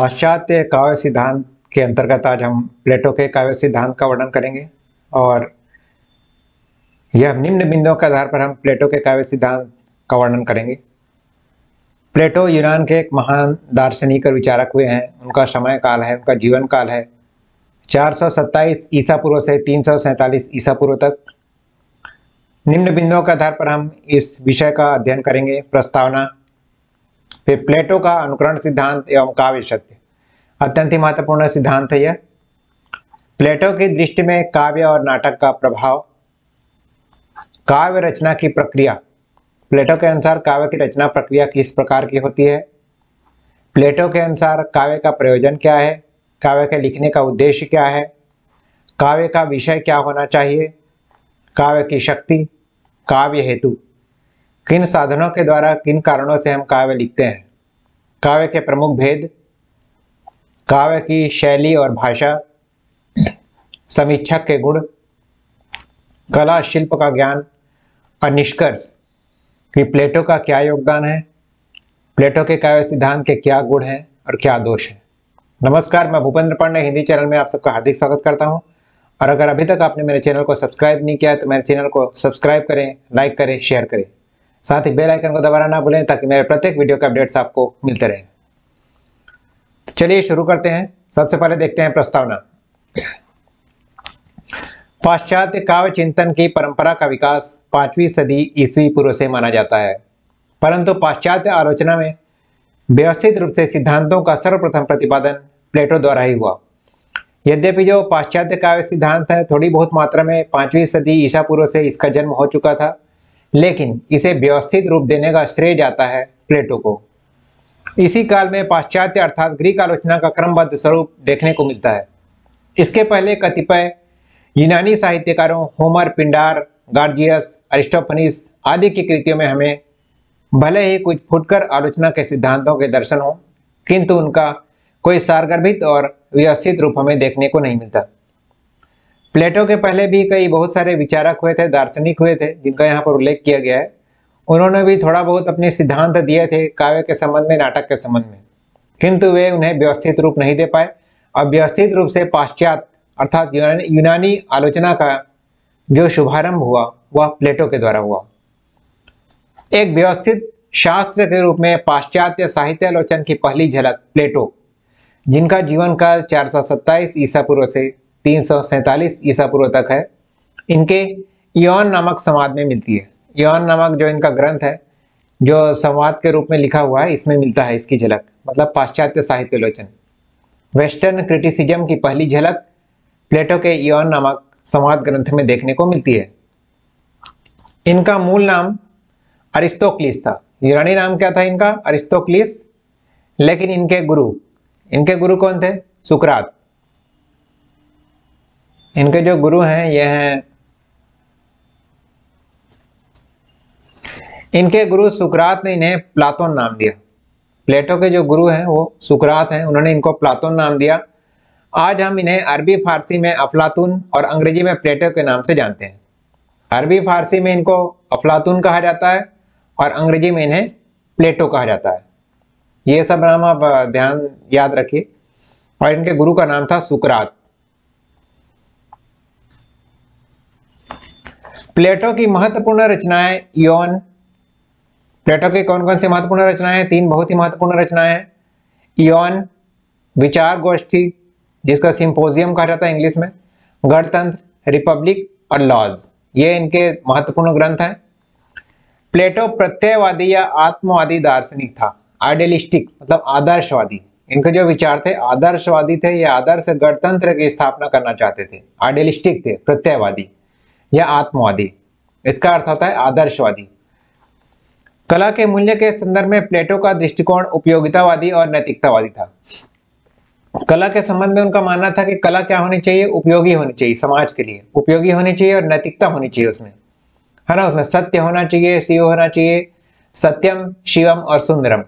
पाश्चात्य काव्य सिद्धांत के अंतर्गत आज हम प्लेटो के काव्य सिद्धांत का वर्णन करेंगे और यह निम्न बिंदुओं के आधार पर हम प्लेटो के काव्य सिद्धांत का वर्णन करेंगे। प्लेटो यूनान के एक महान दार्शनिक और विचारक हुए हैं। उनका समय काल है, उनका जीवन काल है। चार सौ सत्ताईस ईसा पूर्व से तीन सौ सैंतालीस ईसा पूर्व तक। निम्न बिंदुओं के आधार पर हम इस विषय का अध्ययन करेंगे। प्रस्तावना फिर प्लेटो का अनुकरण सिद्धांत एवं काव्य सत्य अत्यंत ही महत्वपूर्ण सिद्धांत है यह। प्लेटो की दृष्टि में काव्य और नाटक का प्रभाव, काव्य रचना की प्रक्रिया। प्लेटो के अनुसार काव्य की रचना प्रक्रिया किस प्रकार की होती है? प्लेटो के अनुसार काव्य का प्रयोजन क्या है? काव्य के लिखने का उद्देश्य क्या है? काव्य का विषय क्या होना चाहिए? काव्य की शक्ति, काव्य हेतु। किन साधनों के द्वारा किन कारणों से हम काव्य लिखते हैं? काव्य के प्रमुख भेद, काव्य की शैली और भाषा, समीक्षक के गुण, कला शिल्प का ज्ञान और निष्कर्ष कि प्लेटो का क्या योगदान है? प्लेटो के काव्य सिद्धांत के क्या गुण हैं और क्या दोष हैं? नमस्कार, मैं भूपेंद्र पांडे, हिंदी चैनल में आप सबका हार्दिक स्वागत करता हूँ। और अगर अभी तक आपने मेरे चैनल को सब्सक्राइब नहीं किया है तो मेरे चैनल को सब्सक्राइब करें, लाइक करें, शेयर करें। साथ ही बेल आइकन को दबाना ना भूलें ताकि मेरे प्रत्येक वीडियो के अपडेट्स आपको मिलते रहें। तो चलिए शुरू करते हैं। सबसे पहले देखते हैं प्रस्तावना। पाश्चात्य काव्य चिंतन की परंपरा का विकास पांचवी सदी ईस्वी पूर्व से माना जाता है। परंतु पाश्चात्य आलोचना में व्यवस्थित रूप से सिद्धांतों का सर्वप्रथम प्रतिपादन प्लेटो द्वारा ही हुआ। यद्यपि जो पाश्चात्य काव्य सिद्धांत है, थोड़ी बहुत मात्रा में पांचवी सदी ईसा पूर्व से इसका जन्म हो चुका था। लेकिन इसे व्यवस्थित रूप देने का श्रेय जाता है प्लेटो को। इसी काल में पाश्चात्य अर्थात ग्रीक आलोचना का क्रमबद्ध स्वरूप देखने को मिलता है। इसके पहले कतिपय यूनानी साहित्यकारों होमर, पिंडार, गार्जियस, अरिस्टोफनिस आदि की कृतियों में हमें भले ही कुछ फुटकर आलोचना के सिद्धांतों के दर्शन हो, किंतु उनका कोई सारगर्भित और व्यवस्थित रूप हमें देखने को नहीं मिलता। प्लेटो के पहले भी कई बहुत सारे विचारक हुए थे, दार्शनिक हुए थे, जिनका यहाँ पर उल्लेख किया गया है। उन्होंने भी थोड़ा बहुत अपने सिद्धांत दिए थे, काव्य के संबंध में, नाटक के संबंध में। किंतु वे उन्हें व्यवस्थित रूप नहीं दे पाए। और व्यवस्थित रूप से पाश्चात अर्थात यूनानी आलोचना का जो शुभारंभ हुआ, वह प्लेटो के द्वारा हुआ। एक व्यवस्थित शास्त्र के रूप में पाश्चात्य साहित्य आलोचन की पहली झलक प्लेटो, जिनका जीवन काल चार सौ सत्ताईस ईसा पूर्व से तीन सौ सैंतालीस ईसा पूर्व तक है। इनके यौन नामक संवाद में मिलती है। यौन नामक जो इनका ग्रंथ है, जो संवाद के रूप में लिखा हुआ है, इसमें मिलता है इसकी झलक मतलब पाश्चात्य साहित्य लोचन। वेस्टर्न क्रिटिसिज्म की पहली झलक प्लेटो के यौन नामक संवाद ग्रंथ में देखने को मिलती है। इनका मूल नाम अरिस्तोक्लिस था। यूनानी नाम क्या था इनका? अरिस्तोक्लिस। लेकिन इनके गुरु इनके गुरु कौन थे? सुकरात। इनके जो गुरु हैं, ये हैं। इनके गुरु सुकरात ने इन्हें प्लातोन नाम दिया। प्लेटो के जो गुरु हैं, वो सुकरात हैं, उन्होंने इनको प्लातोन नाम दिया। आज हम इन्हें अरबी फारसी में अफलातून और अंग्रेज़ी में प्लेटो के नाम से जानते हैं। अरबी फारसी में इनको अफलातून कहा जाता है और अंग्रेज़ी में इन्हें प्लेटो कहा जाता है। ये सब नाम आप ध्यान याद रखिए। और इनके गुरु का नाम था सुकरात। प्लेटो की महत्वपूर्ण रचनाएँ यौन, प्लेटो की कौन कौन सी महत्वपूर्ण रचनाएँ तीन बहुत ही महत्वपूर्ण रचनाएँ हैं। यौन, विचार गोष्ठी, जिसका सिंपोजियम कहा जाता है इंग्लिश में, गणतंत्र, रिपब्लिक और लॉज ये इनके महत्वपूर्ण ग्रंथ हैं। प्लेटो प्रत्ययवादी या आत्मवादी दार्शनिक था आइडियलिस्टिक मतलब आदर्शवादी। इनके जो विचार थे, आदर्शवादी थे या आदर्श गणतंत्र की स्थापना करना चाहते थे आइडियलिस्टिक थे, प्रत्ययवादी। या आत्मवादी। इसका अर्थ होता है आदर्शवादी। कला के मूल्य के संदर्भ में प्लेटो का दृष्टिकोण उपयोगितावादी और नैतिकतावादी था। कला के संबंध में उनका मानना था कि कला क्या होनी चाहिए? उपयोगी होनी चाहिए समाज के लिए। उपयोगी होनी चाहिए और नैतिकता होनी चाहिए उसमें। है ना? उसमें सत्य होना चाहिए, शिव होना चाहिए, सत्यम, शिवम और सुंदरम।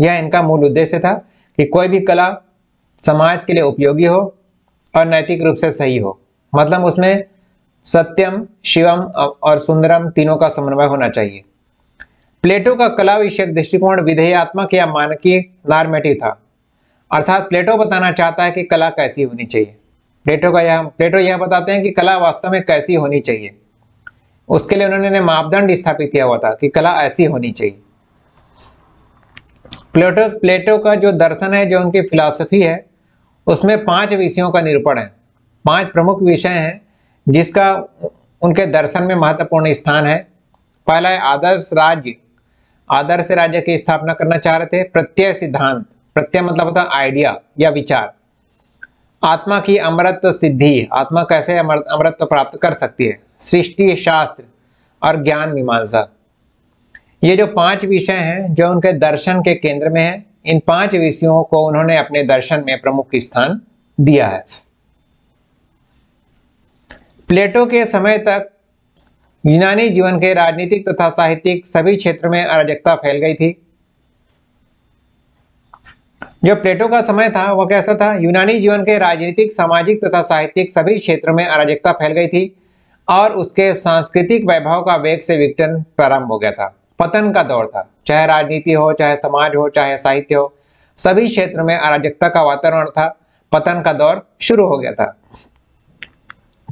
यह इनका मूल उद्देश्य था कि कोई भी कला समाज के लिए उपयोगी हो और नैतिक रूप से सही हो। मतलब उसमें सत्यम, शिवम और सुंदरम तीनों का समन्वय होना चाहिए। प्लेटो का कला विषयक दृष्टिकोण विधेयात्मक या मानकीय नार्मेटिव था। अर्थात प्लेटो बताना चाहता है कि कला कैसी होनी चाहिए। प्लेटो का यह, प्लेटो यह बताते हैं कि कला वास्तव में कैसी होनी चाहिए। उसके लिए उन्होंने मापदंड स्थापित किया हुआ था कि कला ऐसी होनी चाहिए। प्लेटो प्लेटो का जो दर्शन है, जो उनकी फिलॉसफी है, उसमें पाँच विषयों का निरूपण है। पाँच प्रमुख विषय हैं जिसका उनके दर्शन में महत्वपूर्ण स्थान है। पहला है आदर्श राज्य। आदर्श राज्य की स्थापना करना चाह रहे थे। प्रत्यय सिद्धांत। प्रत्यय मतलब होता आइडिया या विचार। आत्मा की अमृत सिद्धि। आत्मा कैसे अमृत प्राप्त कर सकती है? सृष्टि, शास्त्र और ज्ञान मीमांसा। ये जो पाँच विषय हैं, जो उनके दर्शन के केंद्र में है, इन पाँच विषयों को उन्होंने अपने दर्शन में प्रमुख स्थान दिया है। प्लेटो के समय तक यूनानी जीवन के राजनीतिक तथा साहित्यिक सभी क्षेत्र में अराजकता फैल गई थी। जो प्लेटो का समय था, वह कैसा था? यूनानी जीवन के राजनीतिक, सामाजिक तथा साहित्यिक सभी क्षेत्र में अराजकता फैल गई थी और उसके सांस्कृतिक वैभव का वेग से विघटन प्रारंभ हो गया था। पतन का दौर था। चाहे राजनीति हो, चाहे समाज हो, चाहे साहित्य हो, सभी क्षेत्र में अराजकता का वातावरण था। पतन का दौर शुरू हो गया था।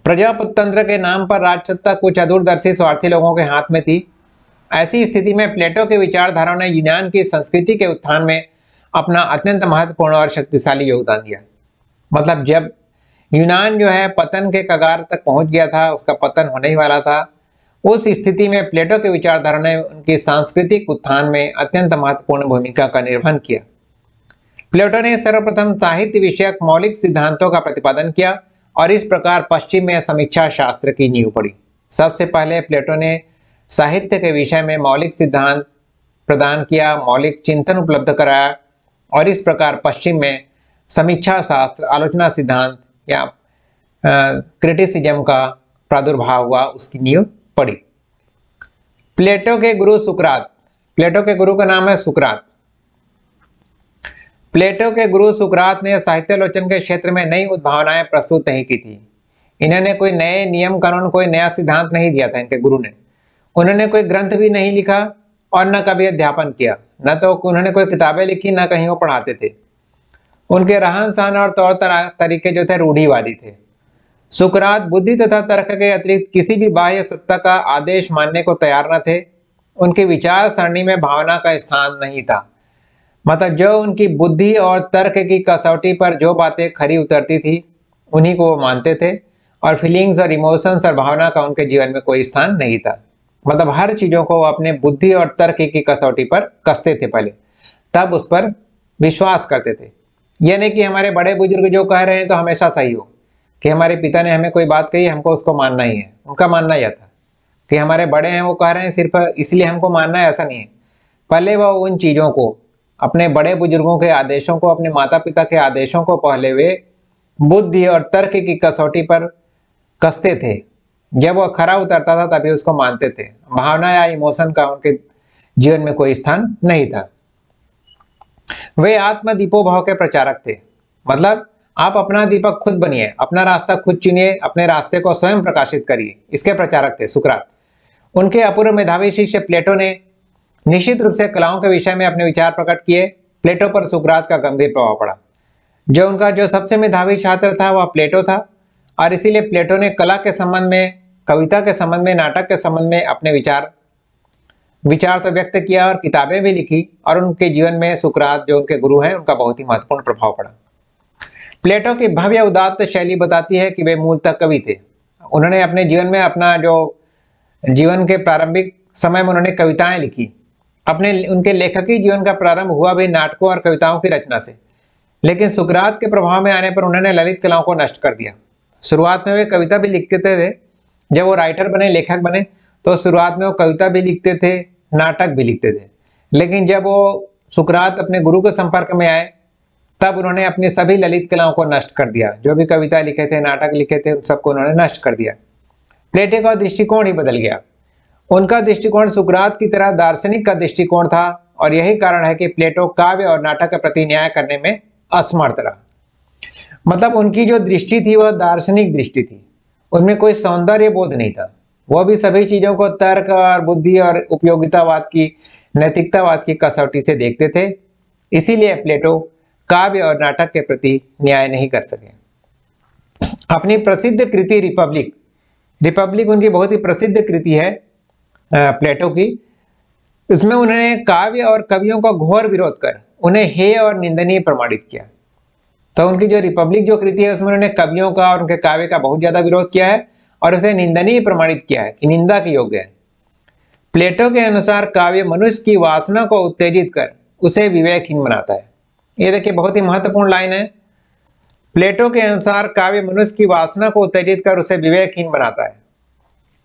प्रजातंत्र के नाम पर राजसत्ता कुछ अदूरदर्शी स्वार्थी लोगों के हाथ में थी। ऐसी स्थिति में प्लेटो के विचारधाराओं ने यूनान की संस्कृति के उत्थान में अपना अत्यंत महत्वपूर्ण और शक्तिशाली योगदान दिया। मतलब जब यूनान जो है पतन के कगार तक पहुँच गया था, उसका पतन होने ही वाला था, उस स्थिति में प्लेटो के विचारधारा ने उनकी सांस्कृतिक उत्थान में अत्यंत महत्वपूर्ण भूमिका का निर्वहन किया। प्लेटो ने सर्वप्रथम साहित्य विषयक मौलिक सिद्धांतों का प्रतिपादन किया और इस प्रकार पश्चिम में समीक्षा शास्त्र की नींव पड़ी। सबसे पहले प्लेटो ने साहित्य के विषय में मौलिक सिद्धांत प्रदान किया, मौलिक चिंतन उपलब्ध कराया और इस प्रकार पश्चिम में समीक्षा शास्त्र, आलोचना सिद्धांत या क्रिटिसिज्म का प्रादुर्भाव हुआ, उसकी नींव पड़ी। प्लेटो के गुरु सुकरात, प्लेटो के गुरु का नाम है सुकरात। प्लेटो के गुरु सुकरात ने साहित्यालोचन के क्षेत्र में नई उद्भावनाएँ प्रस्तुत नहीं की थी। इन्होंने कोई नए नियम कानून, कोई नया सिद्धांत नहीं दिया था इनके गुरु ने। उन्होंने कोई ग्रंथ भी नहीं लिखा और न कभी अध्यापन किया। न तो उन्होंने कोई किताबें लिखी, न कहीं वो पढ़ाते थे। उनके रहन सहन और तौर तरीके जो थे, रूढ़ीवादी थे। सुकरात बुद्धि तथा तर्क के अतिरिक्त किसी भी बाह्य सत्ता का आदेश मानने को तैयार न थे। उनकी विचार सरणी में भावना का स्थान नहीं था। मतलब जो उनकी बुद्धि और तर्क की कसौटी पर जो बातें खरी उतरती थी, उन्हीं को वो मानते थे और फीलिंग्स और इमोशंस और भावना का उनके जीवन में कोई स्थान नहीं था। मतलब हर चीज़ों को वो अपने बुद्धि और तर्क की कसौटी पर कसते थे पहले। तब उस पर विश्वास करते थे। यह नहीं कि हमारे बड़े बुज़ुर्ग जो कह रहे हैं तो हमेशा सही हो, कि हमारे पिता ने हमें कोई बात कही, हमको उसको मानना ही है। उनका मानना यह था कि हमारे बड़े हैं, वो कह रहे हैं सिर्फ़ इसलिए हमको मानना है, ऐसा नहीं है। पहले वह उन चीज़ों को अपने बड़े बुज़ुर्गों के आदेशों को, अपने माता पिता के आदेशों को पहले वे बुद्धि और तर्क की कसौटी पर कसते थे। जब वह खरा उतरता था, तभी उसको मानते थे। भावना या इमोशन का उनके जीवन में कोई स्थान नहीं था। वे आत्म दीपोभाव के प्रचारक थे। मतलब आप अपना दीपक खुद बनिए, अपना रास्ता खुद चुनिए, अपने रास्ते को स्वयं प्रकाशित करिए। इसके प्रचारक थे सुकरात। उनके अपूर्व मेधावी शिष्य प्लेटो ने निश्चित रूप से कलाओं के विषय में अपने विचार प्रकट किए, प्लेटो पर सुकरात का गंभीर प्रभाव पड़ा। जो उनका जो सबसे मेधावी छात्र था, वह प्लेटो था, और इसीलिए प्लेटो ने कला के संबंध में, कविता के संबंध में, नाटक के संबंध में अपने विचार विचार तो व्यक्त किया और किताबें भी लिखी, और उनके जीवन में सुकरात जो उनके गुरु हैं, उनका बहुत ही महत्वपूर्ण प्रभाव पड़ा। प्लेटो की भव्य उदात्त शैली बताती है कि वे मूलतः कवि थे। उन्होंने अपने जीवन में अपना जो जीवन के प्रारंभिक समय में उन्होंने कविताएँ लिखी अपने उनके लेखकी जीवन का प्रारंभ हुआ भी नाटकों और कविताओं की रचना से। लेकिन सुकरात के प्रभाव में आने पर उन्होंने ललित कलाओं को नष्ट कर दिया। शुरुआत में वे कविता भी लिखते थे जब वो राइटर बने, लेखक बने तो शुरुआत में वो कविता भी लिखते थे, नाटक भी लिखते थे। लेकिन जब वो सुकरात अपने गुरु के संपर्क में आए, तब उन्होंने अपनी सभी ललित कलाओं को नष्ट कर दिया। जो भी कविता लिखे थे, नाटक लिखे थे, उन सबको उन्होंने नष्ट कर दिया। प्लेटे का दृष्टिकोण ही बदल गया। उनका दृष्टिकोण सुकरात की तरह दार्शनिक का दृष्टिकोण था और यही कारण है कि प्लेटो काव्य और नाटक का प्रति न्याय करने में असमर्थ रहा। मतलब उनकी जो दृष्टि थी, वह दार्शनिक दृष्टि थी। उनमें कोई सौंदर्य बोध नहीं था। वह भी सभी चीज़ों को तर्क और बुद्धि और उपयोगितावाद की, नैतिकतावाद की कसौटी से देखते थे। इसीलिए प्लेटो काव्य और नाटक के प्रति न्याय नहीं कर सके। अपनी प्रसिद्ध कृति रिपब्लिक। रिपब्लिक उनकी बहुत ही प्रसिद्ध कृति है। प्लेटो की। इसमें उन्होंने काव्य और कवियों का घोर विरोध कर, उन्हें हेय और निंदनीय प्रमाणित किया। तो उनकी जो रिपब्लिक जो कृति है, उसमें उन्होंने कवियों का और उनके काव्य का बहुत ज़्यादा विरोध किया है और उसे निंदनीय प्रमाणित किया है कि निंदा के योग्य है। प्लेटो के अनुसार काव्य मनुष्य की वासना को उत्तेजित कर, उसे विवेकहीन बनाता है। ये देखिए, बहुत ही महत्वपूर्ण लाइन है। प्लेटो के अनुसार काव्य मनुष्य की वासना को उत्तेजित कर, उसे विवेकहीन बनाता है।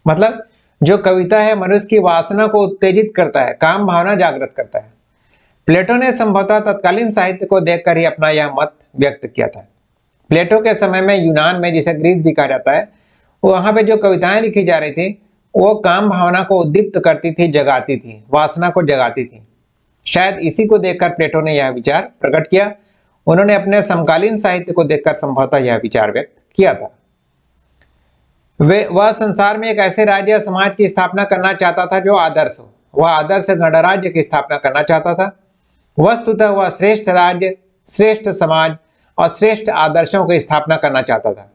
मतलब जो कविता है, मनुष्य की वासना को उत्तेजित करता है, काम भावना जागृत करता है। प्लेटो ने संभवतः तत्कालीन साहित्य को देखकर ही अपना यह मत व्यक्त किया था। प्लेटो के समय में यूनान में, जिसे ग्रीस भी कहा जाता है, वहाँ पे जो कविताएँ लिखी जा रही थी, वो काम भावना को उद्दीप्त करती थी, जगाती थी, वासना को जगाती थी। शायद इसी को देखकर प्लेटो ने यह विचार प्रकट किया। उन्होंने अपने समकालीन साहित्य को देखकर संभवतः यह विचार व्यक्त किया था। वे, वह संसार में एक ऐसे राज्य या समाज की स्थापना करना चाहता था जो आदर्श हो। वह आदर्श गणराज्य की स्थापना करना चाहता था। वस्तुतः वह श्रेष्ठ राज्य, श्रेष्ठ समाज और श्रेष्ठ आदर्शों की स्थापना करना चाहता था।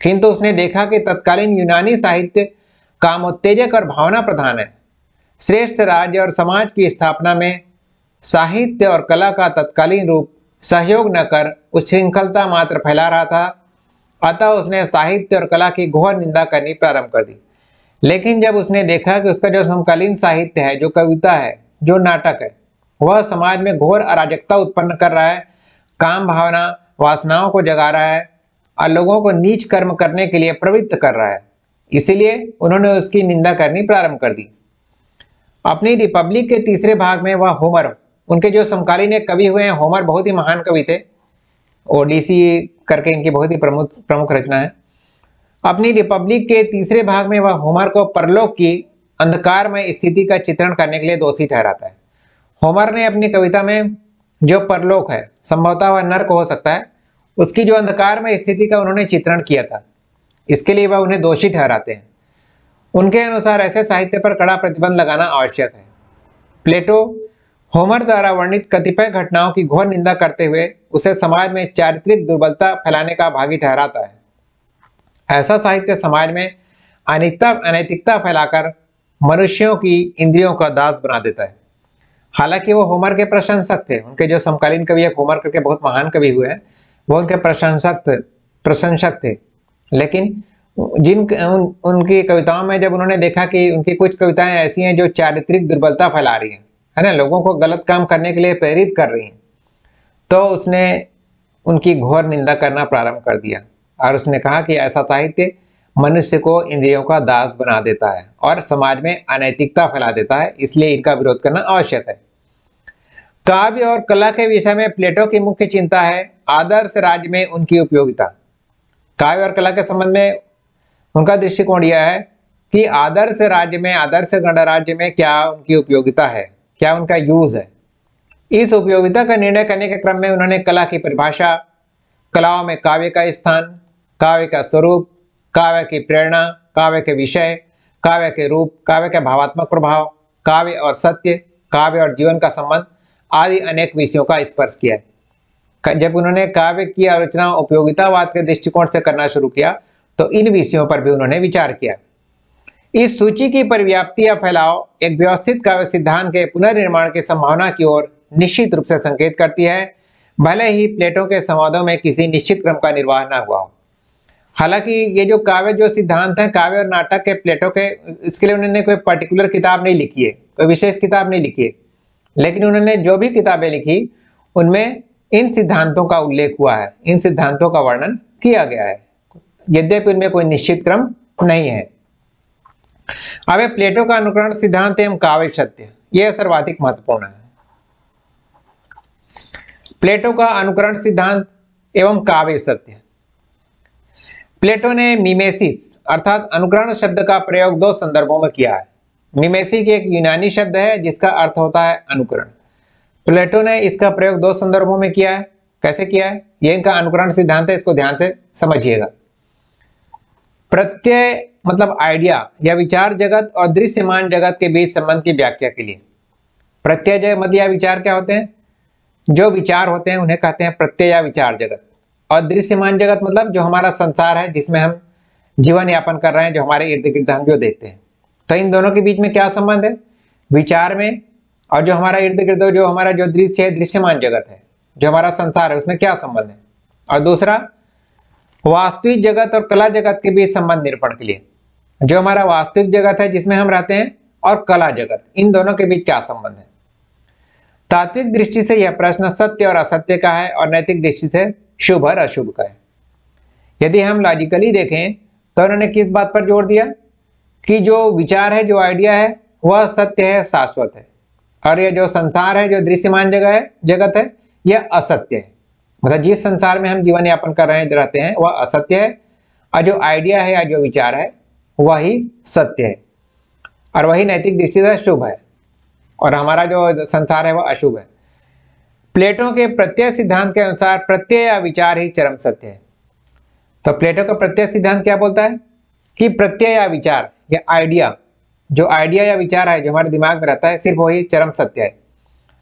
किंतु उसने देखा कि तत्कालीन यूनानी साहित्य काम उत्तेजक और भावना प्रधान है। श्रेष्ठ राज्य और समाज की स्थापना में साहित्य और कला का तत्कालीन रूप सहयोग न कर उच्छृंखलता मात्र फैला रहा था अतः उसने साहित्य और कला की घोर निंदा करनी प्रारंभ कर दी। लेकिन जब उसने देखा कि उसका जो समकालीन साहित्य है, जो कविता है, जो नाटक है, वह समाज में घोर अराजकता उत्पन्न कर रहा है, काम भावना, वासनाओं को जगा रहा है और लोगों को नीच कर्म करने के लिए प्रवृत्त कर रहा है। इसीलिए उन्होंने उसकी निंदा करनी प्रारंभ कर दी। अपनी रिपब्लिक के तीसरे भाग में वह होमर, उनके जो समकालीन कवि हुए हैं, होमर बहुत ही महान कवि थे। ओडीसी करके इनकी बहुत ही प्रमुख प्रमुख रचना है। अपनी रिपब्लिक के तीसरे भाग में वह होमर को परलोक की अंधकार में स्थिति का चित्रण करने के लिए दोषी ठहराता है। होमर ने अपनी कविता में जो परलोक है, संभवतः वह नर्क हो सकता है, उसकी जो अंधकार में स्थिति का उन्होंने चित्रण किया था, इसके लिए वह उन्हें दोषी ठहराते हैं। उनके अनुसार ऐसे साहित्य पर कड़ा प्रतिबंध लगाना आवश्यक है। प्लेटो होमर द्वारा वर्णित कतिपय घटनाओं की घोर निंदा करते हुए उसे समाज में चारित्रिक दुर्बलता फैलाने का भागी ठहराता है। ऐसा साहित्य समाज में अनिकता अनैतिकता फैलाकर मनुष्यों की इंद्रियों का दास बना देता है। हालाँकि वो होमर के प्रशंसक थे। उनके जो समकालीन कवि एक होमर करके बहुत महान कवि हुए हैं वो उनके प्रशंसक थे प्रशंसक थे। लेकिन जिन उन, उनकी कविताओं में जब उन्होंने देखा कि उनकी कुछ कविताएँ ऐसी हैं जो चारित्रिक दुर्बलता फैला रही हैं है ना, लोगों को गलत काम करने के लिए प्रेरित कर रही हैं। तो उसने उनकी घोर निंदा करना प्रारंभ कर दिया और उसने कहा कि ऐसा साहित्य मनुष्य को इंद्रियों का दास बना देता है और समाज में अनैतिकता फैला देता है, इसलिए इनका विरोध करना आवश्यक है। काव्य और कला के विषय में प्लेटो की मुख्य चिंता है आदर्श राज्य में उनकी उपयोगिता। काव्य और कला के संबंध में उनका दृष्टिकोण यह है कि आदर्श राज्य में, आदर्श गणराज्य में क्या उनकी उपयोगिता है। क्या उनका यूज़ है? इस उपयोगिता का निर्णय करने के क्रम में उन्होंने कला की परिभाषा, कलाओं में काव्य का स्थान, काव्य का स्वरूप, काव्य की प्रेरणा, काव्य के विषय, काव्य के रूप, काव्य के भावात्मक प्रभाव, काव्य और सत्य, काव्य और जीवन का संबंध आदि अनेक विषयों का स्पर्श किया है। जब उन्होंने काव्य की आलोचना उपयोगितावाद के दृष्टिकोण से करना शुरू किया तो इन विषयों पर भी उन्होंने विचार किया। इस सूची की परिव्याप्ति या फैलाव एक व्यवस्थित काव्य सिद्धांत के पुनर्निर्माण की संभावना की ओर निश्चित रूप से संकेत करती है। भले ही प्लेटों के संवादों में किसी निश्चित क्रम का निर्वाह न हुआ हो। हालाँकि ये जो काव्य, जो सिद्धांत है, काव्य और नाटक के प्लेटो के, इसके लिए उन्होंने कोई पर्टिकुलर किताब नहीं लिखी है, कोई विशेष किताब नहीं लिखी है। लेकिन उन्होंने जो भी किताबें लिखी, उनमें इन सिद्धांतों का उल्लेख हुआ है, इन सिद्धांतों का वर्णन किया गया है। यद्यपि उनमें कोई निश्चित क्रम नहीं है। अब प्लेटो का अनुकरण सिद्धांत एवं काव्य सत्य यह सर्वाधिक महत्वपूर्ण है। प्लेटो का अनुकरण सिद्धांत एवं काव्य सत्य प्लेटो ने मिमेसिस, अर्थात अनुकरण शब्द का प्रयोग दो संदर्भों में किया है। मिमेसिक एक यूनानी शब्द है, जिसका अर्थ होता है अनुकरण। प्लेटो ने इसका प्रयोग दो संदर्भों में किया है। कैसे किया है? यह इनका अनुकरण सिद्धांत है, इसको ध्यान से समझिएगा। प्रत्यय मतलब आइडिया या विचार जगत और दृश्यमान जगत के बीच संबंध की व्याख्या के लिए। प्रत्यय मत या विचार क्या होते हैं? जो विचार होते हैं, उन्हें कहते हैं प्रत्यय या विचार जगत। और दृश्यमान जगत मतलब जो हमारा संसार है, जिसमें हम जीवन यापन कर रहे हैं, जो हमारे इर्द गिर्द हम जो देखते हैं। तो इन दोनों के बीच में क्या संबंध है? विचार में और जो हमारा इर्द गिर्द जो हमारा जो दृश्य है, दृश्यमान जगत है, जो हमारा संसार है, उसमें क्या संबंध है? और दूसरा, वास्तविक जगत और कला जगत के बीच संबंध निरूपण के लिए। जो हमारा वास्तविक जगत है, जिसमें हम रहते हैं, और कला जगत, इन दोनों के बीच क्या संबंध है? तात्विक दृष्टि से यह प्रश्न सत्य और असत्य का है, और नैतिक दृष्टि से शुभ और अशुभ का है। यदि हम लॉजिकली देखें तो उन्होंने किस बात पर ज़ोर दिया? कि जो विचार है, जो आइडिया है, वह सत्य है, शाश्वत है। और यह जो संसार है, जो दृश्यमान जगह है, जगत है, यह असत्य है। मतलब जिस संसार में हम जीवन यापन कर रहे हैं, रहते हैं, वह असत्य है। और जो आइडिया है, या जो विचार है वही सत्य है। और वही नैतिक दृष्टि से शुभ है। और हमारा जो संसार है वह अशुभ है। प्लेटो के प्रत्यय सिद्धांत के अनुसार प्रत्यय या विचार ही चरम सत्य है। तो प्लेटो का प्रत्यय सिद्धांत क्या बोलता है? कि प्रत्यय या विचार, या आइडिया, जो आइडिया या विचार है, जो हमारे दिमाग में रहता है, सिर्फ़ वही चरम सत्य है।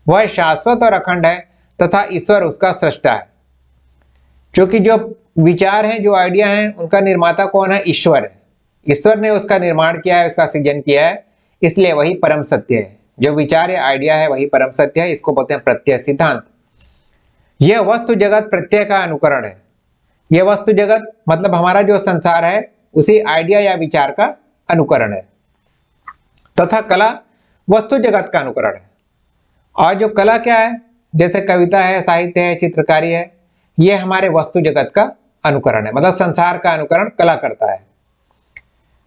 वह शाश्वत और अखंड है, तथा ईश्वर उसका सृष्टा है। क्योंकि जो विचार हैं, जो आइडिया हैं, उनका निर्माता कौन है? ईश्वर है। ईश्वर ने उसका निर्माण किया है, उसका सृजन किया है, इसलिए वही परम सत्य है। जो विचार या आइडिया है, वही परम सत्य है, इसको बोलते हैं प्रत्यय सिद्धांत। यह वस्तु जगत प्रत्यय का अनुकरण है। यह वस्तु जगत मतलब हमारा जो संसार है, उसी आइडिया या विचार का अनुकरण है। तथा कला, वस्तु जगत का अनुकरण है। और जो कला क्या है, जैसे कविता है, साहित्य है, चित्रकारी है, यह हमारे वस्तु जगत का अनुकरण है। मतलब संसार का अनुकरण कला करता है।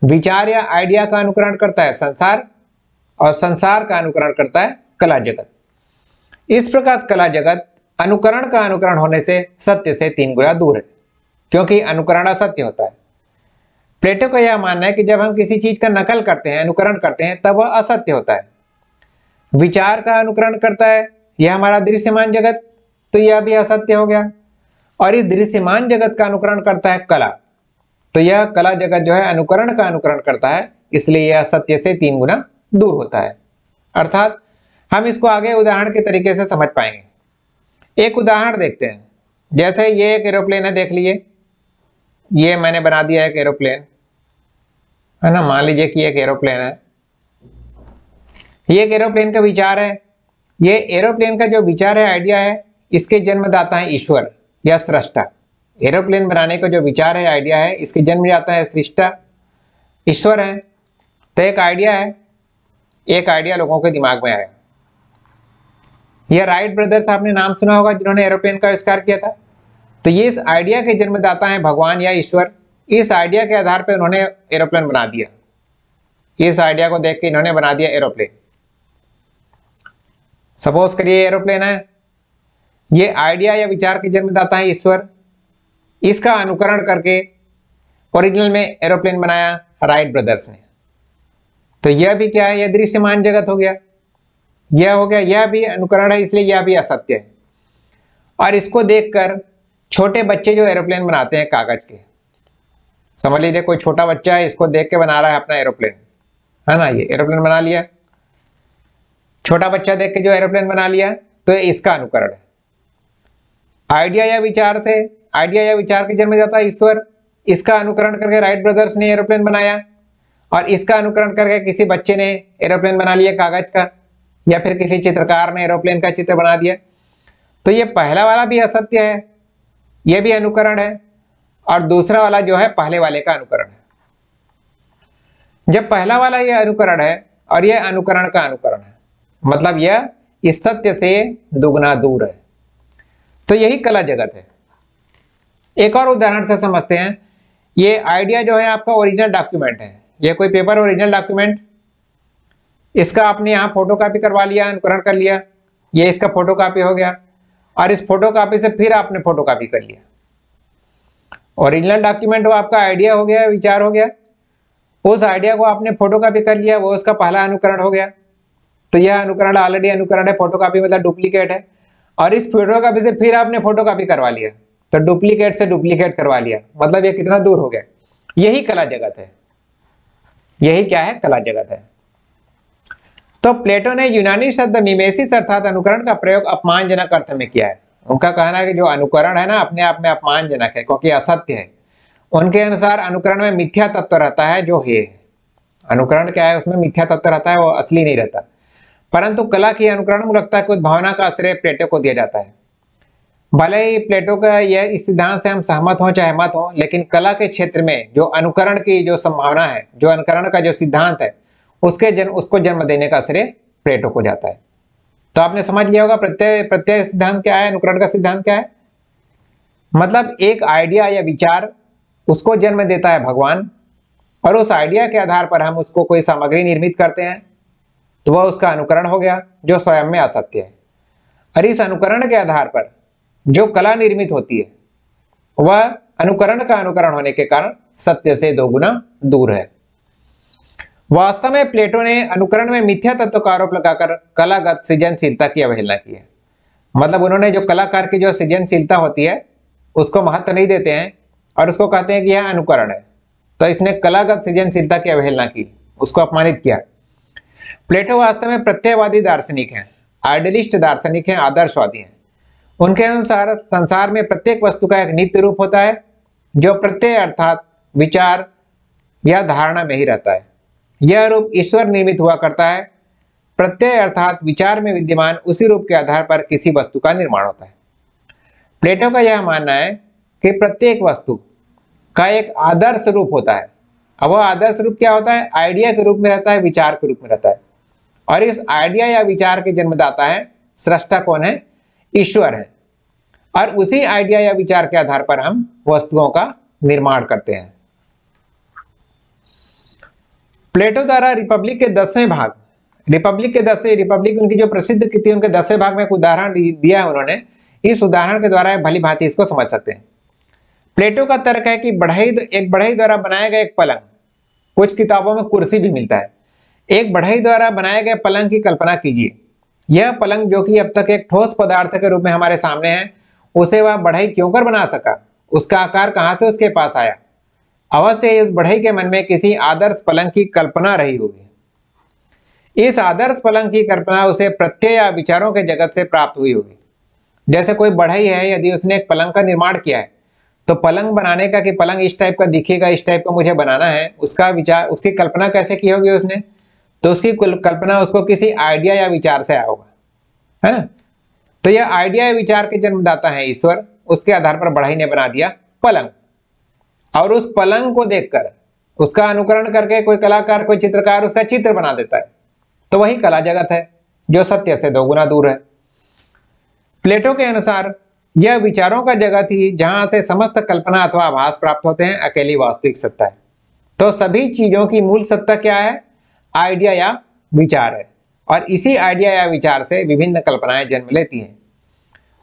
विचार या आइडिया का अनुकरण करता है संसार और संसार का अनुकरण करता है कला जगत। इस प्रकार कला जगत अनुकरण का अनुकरण होने से सत्य से तीन गुना दूर है, क्योंकि अनुकरण असत्य होता है। प्लेटो का यह मानना है कि जब हम किसी चीज़ का नकल करते हैं, अनुकरण करते हैं, तब वह असत्य होता है। विचार का अनुकरण करता है, यह हमारा दृश्यमान जगत तो यह भी असत्य हो गया। और इस दृश्यमान जगत का अनुकरण करता है कला। तो यह कला जगत जो है अनुकरण का अनुकरण करता है, इसलिए यह सत्य से तीन गुना दूर होता है। अर्थात, हम इसको आगे उदाहरण के तरीके से समझ पाएँगे। एक उदाहरण देखते हैं। जैसे ये एक एरोप्लेन है, देख लीजिए। ये मैंने बना दिया एक एरोप्लेन। है ना? मान लीजिए कि एक एरोप्लेन है। ये एक एरोप्लेन का विचार है। ये एरोप्लेन का जो विचार है, आइडिया है, इसके जन्मदाता है ईश्वर या सृष्टा। एरोप्लेन बनाने का जो विचार है, आइडिया है, इसके जन्म जाता है सृष्टा। ईश्वर है। तो एक आइडिया है, एक आइडिया लोगों के दिमाग में आया। यह राइट ब्रदर्स आपने नाम सुना होगा जिन्होंने एरोप्लेन का आविष्कार किया था। तो ये इस आइडिया के जन्मदाता हैं भगवान या ईश्वर। इस आइडिया के आधार पर उन्होंने एरोप्लेन बना दिया। इस आइडिया को देख के इन्होंने बना दिया एरोप्लेन। सपोज़ करिए एरोप्लेन है। ये आइडिया या विचार के जन्मदाता है ईश्वर। इसका अनुकरण करके ओरिजिनल में एरोप्लेन बनाया राइट ब्रदर्स ने। तो यह भी क्या है? यह दृश्यमान जगत हो गया। यह हो गया, यह भी अनुकरण है, इसलिए यह भी असत्य है। और इसको देखकर छोटे बच्चे जो एरोप्लेन बनाते हैं कागज़ के, समझ लीजिए कोई छोटा बच्चा है, इसको देख के बना रहा है अपना एरोप्लेन। है ना? ये एरोप्लेन बना लिया। छोटा बच्चा देख के जो एरोप्लेन बना लिया तो इसका अनुकरण है। आइडिया या विचार से आइडिया या विचार के जन्म जाता है ईश्वर, इसका अनुकरण करके राइट ब्रदर्स ने एरोप्लेन बनाया और इसका अनुकरण करके किसी बच्चे ने एरोप्लेन बना लिया कागज़ का या फिर किसी चित्रकार ने एरोप्लेन का चित्र बना दिया। तो ये पहला वाला भी असत्य है यह भी अनुकरण है और दूसरा वाला जो है पहले वाले का अनुकरण है। जब पहला वाला यह अनुकरण है और यह अनुकरण का अनुकरण है मतलब यह इस सत्य से दुगना दूर है। तो यही कला जगत है। एक और उदाहरण से समझते हैं। ये आइडिया जो है आपका ओरिजिनल डॉक्यूमेंट है। ये कोई पेपर ओरिजिनल डॉक्यूमेंट इसका आपने यहाँ फ़ोटो कापी करवा लिया अनुकरण कर लिया। ये इसका फ़ोटो कापी हो गया और इस फ़ोटो कापी से फिर आपने फ़ोटो कापी कर लिया। ओरिजिनल डॉक्यूमेंट वो आपका आइडिया हो गया, विचार हो गया। उस आइडिया को आपने फ़ोटो कापी कर लिया, वो उसका पहला अनुकरण हो गया। तो यह अनुकरण ऑलरेडी अनुकरण है फ़ोटो कापी मतलब डुप्लीकेट है। और इस फ़ोटो कापी से फिर आपने फ़ोटो कापी करवा लिया। तो डुप्लीकेट से डुप्लीकेट करवा लिया। मतलब ये कितना दूर हो गया? यही कला जगत है। यही क्या है? कला जगत है। तो प्लेटो ने यूनानी शब्द मिमेसिस अर्थात अनुकरण का प्रयोग अपमानजनक अर्थ में किया है। उनका कहना है कि जो अनुकरण है ना, अपने आप में अपमानजनक है, क्योंकि असत्य है। उनके अनुसार अनुकरण में मिथ्या तत्व रहता है, जो है। अनुकरण क्या है? उसमें मिथ्या तत्व रहता है, वो असली नहीं रहता। परंतु कला की अनुकरण मूलकता की भावना का आश्रय प्लेटो को दिया जाता है। भले ही प्लेटो का यह इस सिद्धांत से हम सहमत हों चाहे मत हों, लेकिन कला के क्षेत्र में जो अनुकरण की जो संभावना है, जो अनुकरण का जो सिद्धांत है, उसके जन्म उसको जन्म देने का श्रेय प्लेटो को जाता है। तो आपने समझ लिया होगा प्रत्यय प्रत्यय सिद्धांत क्या है, अनुकरण का सिद्धांत क्या है? मतलब एक आइडिया या विचार उसको जन्म देता है भगवान, और उस आइडिया के आधार पर हम उसको कोई सामग्री निर्मित करते हैं तो वह उसका अनुकरण हो गया, जो स्वयं में असत्य है। और इस अनुकरण के आधार पर जो कला निर्मित होती है, वह अनुकरण का अनुकरण होने के कारण सत्य से दो गुना दूर है। वास्तव में प्लेटो ने अनुकरण में मिथ्या तत्व का आरोप लगाकर कलागत सृजनशीलता की अवहेलना की है। मतलब उन्होंने जो कलाकार की जो सृजनशीलता होती है, उसको महत्व नहीं देते हैं और उसको कहते हैं कि यह अनुकरण है। तो इसने कलागत सृजनशीलता की अवहेलना की, उसको अपमानित किया। प्लेटो वास्तव में प्रत्ययवादी दार्शनिक हैं आइडलिस्ट दार्शनिक हैं, आदर्शवादी हैं। उनके अनुसार संसार में प्रत्येक वस्तु का एक नित्य रूप होता है, जो प्रत्यय अर्थात विचार या धारणा में ही रहता है। यह रूप ईश्वर निर्मित हुआ करता है। प्रत्यय अर्थात विचार में विद्यमान उसी रूप के आधार पर किसी वस्तु का निर्माण होता है। प्लेटो का यह मानना है कि प्रत्येक वस्तु का एक आदर्श रूप होता है। अब वह आदर्श रूप क्या होता है? आइडिया के रूप में रहता है, विचार के रूप में रहता है। और इस आइडिया या विचार के जन्मदाता है, सृष्टा कौन है? ईश्वर है। और उसी आइडिया या विचार के आधार पर हम वस्तुओं का निर्माण करते हैं। प्लेटो द्वारा रिपब्लिक के दसवें भाग, रिपब्लिक के दसवें, रिपब्लिक उनकी जो प्रसिद्ध कृति उनके दसवें भाग में एक उदाहरण दिया है उन्होंने। इस उदाहरण के द्वारा भली भांति इसको समझ सकते हैं। प्लेटो का तर्क है कि बढ़ई, एक बढ़ई द्वारा बनाया गया एक पलंग, कुछ किताबों में कुर्सी भी मिलता है। एक बढ़ई द्वारा बनाए गए पलंग की कल्पना कीजिए। यह पलंग जो कि अब तक एक ठोस पदार्थ के रूप में हमारे सामने है, उसे वह बढ़ई क्यों कर बना सका? उसका आकार कहाँ से उसके पास आया? अवश्य इस बढ़ई के मन में किसी आदर्श पलंग की कल्पना रही होगी। इस आदर्श पलंग की कल्पना उसे प्रत्यय या विचारों के जगत से प्राप्त हुई होगी। जैसे कोई बढ़ई है, यदि उसने एक पलंग का निर्माण किया है तो पलंग बनाने का कि पलंग इस टाइप का दिखेगा, इस टाइप का मुझे बनाना है, उसका विचार, उसकी कल्पना कैसे की होगी उसने? तो उसकी कल्पना उसको किसी आइडिया या विचार से आया होगा, है ना? तो यह आइडिया या विचार के जन्मदाता है ईश्वर, उसके आधार पर बढ़ाई ने बना दिया पलंग। और उस पलंग को देखकर उसका अनुकरण करके कोई कलाकार, कोई चित्रकार उसका चित्र बना देता है। तो वही कला जगत है, जो सत्य से दो गुना दूर है। प्लेटो के अनुसार यह विचारों का जगत ही जहाँ से समस्त कल्पना अथवा आभास प्राप्त होते हैं, अकेली वास्तविक सत्ता है। तो सभी चीज़ों की मूल सत्ता क्या है? आइडिया या विचार है। और इसी आइडिया या विचार से विभिन्न कल्पनाएँ जन्म लेती हैं।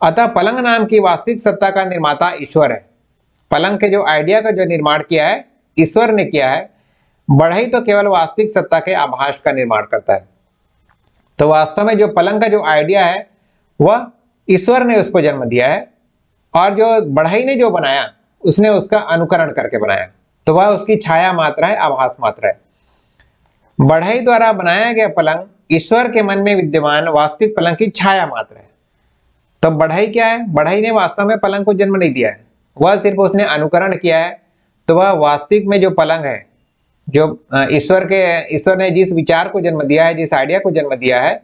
अतः पलंग नाम की वास्तविक सत्ता का निर्माता ईश्वर है। पलंग के जो आइडिया का जो निर्माण किया है, ईश्वर ने किया है, बढ़ई तो केवल वास्तविक सत्ता के आभास का निर्माण करता है। तो वास्तव में जो पलंग का जो आइडिया है, वह ईश्वर ने उसको जन्म दिया है। और जो बढ़ई ने जो बनाया, उसने उसका अनुकरण करके बनाया। तो वह उसकी छाया मात्रा है, आभास मात्रा है। बढ़ई द्वारा बनाया गया पलंग ईश्वर के मन में विद्यमान वास्तविक पलंग की छाया मात्र है। तो बढ़ई क्या है? बढ़ई ने वास्तव में पलंग को जन्म नहीं दिया है। वह सिर्फ़ उसने अनुकरण किया है। तो वह वास्तविक में जो पलंग है, जो ईश्वर के, ईश्वर ने जिस विचार को जन्म दिया है, जिस आइडिया को जन्म दिया है,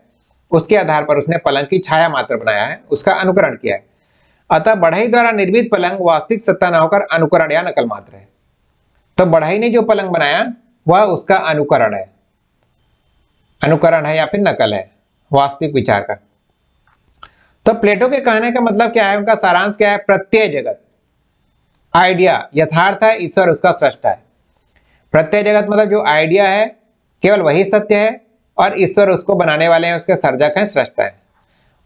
उसके आधार पर उसने पलंग की छाया मात्र बनाया है, उसका अनुकरण किया है। अतः बढ़ई द्वारा निर्मित पलंग वास्तविक सत्ता न होकर अनुकरण या नकल मात्र है। तो बढ़ई ने जो पलंग बनाया, वह उसका अनुकरण है। अनुकरण है या फिर नकल है? वास्तविक विचार का। तो प्लेटो के कहने का मतलब क्या है? उनका सारांश क्या है? प्रत्यय जगत। आइडिया, यथार्थ है, ईश्वर उसका सृष्टा है। प्रत्यय जगत मतलब जो आइडिया है, केवल वही सत्य है और ईश्वर उसको बनाने वाले हैं, उसके सर्जक हैं, सृष्टा है।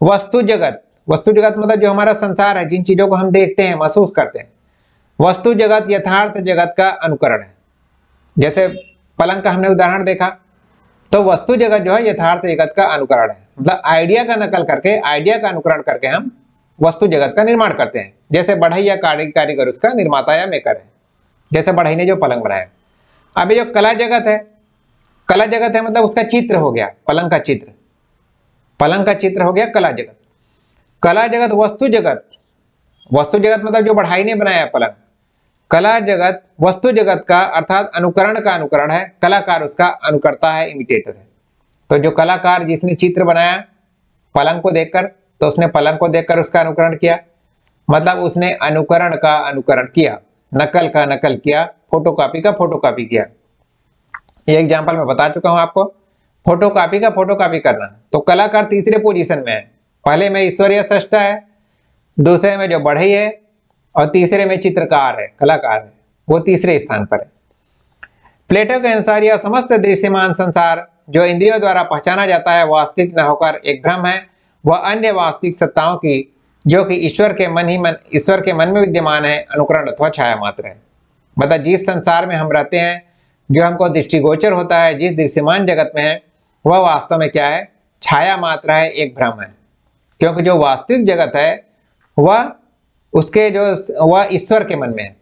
वस्तु जगत। वस्तु जगत मतलब जो हमारा संसार है, जिन चीज़ों को हम देखते हैं, महसूस करते हैं। वस्तु जगत, यथार्थ जगत का अनुकरण है। जैसे पलंग का हमने उदाहरण देखा। तो वस्तु जगत जो है यथार्थ जगत का अनुकरण है। मतलब आइडिया का नकल करके आइडिया का अनुकरण करके हम वस्तु जगत का निर्माण करते हैं। जैसे बढ़ई या कारीगर उसका निर्माता या मेकर है। जैसे बढ़ई ने जो पलंग बनाया। अभी जो कला जगत है, कला जगत है मतलब उसका चित्र हो गया, पलंग का चित्र। पलंग का चित्र हो गया कला जगत। कला जगत, वस्तु जगत। वस्तु जगत मतलब जो बढ़ाई ने बनाया पलंग। कला जगत, वस्तु जगत का अर्थात अनुकरण का अनुकरण है, कलाकार उसका अनुकर्ता है इमिटेटर है। तो जो कलाकार जिसने चित्र बनाया, पलंग को देखकर तो उसने पलंग को देखकर उसका अनुकरण किया। मतलब उसने अनुकरण का अनुकरण किया, नकल का नकल किया फोटोकॉपी का फोटोकॉपी किया। ये एग्ज़ाम्पल मैं बता चुका हूँ आपको। फोटोकॉपी का फोटोकॉपी करना। तो कलाकार तीसरे पोजीशन में है। पहले में ईश्वरीय सृष्टा है, दूसरे में जो बढ़ई है और तीसरे में चित्रकार है, कलाकार है, वो तीसरे स्थान पर है। प्लेटो के अनुसार यह समस्त दृश्यमान संसार जो इंद्रियों द्वारा पहचाना जाता है, वास्तविक न होकर एक भ्रम है, वह अन्य वास्तविक सत्ताओं की, जो कि ईश्वर के मन ही मन, ईश्वर के मन में विद्यमान है, अनुकरण अथवा छाया मात्र है। मतलब जिस संसार में हम रहते हैं, जो हमको दृष्टिगोचर होता है, जिस दृश्यमान जगत में है, वह वास्तव में क्या है? छाया मात्र है, एक भ्रम है। क्योंकि जो वास्तविक जगत है, वह उसके जो वह ईश्वर के मन में है।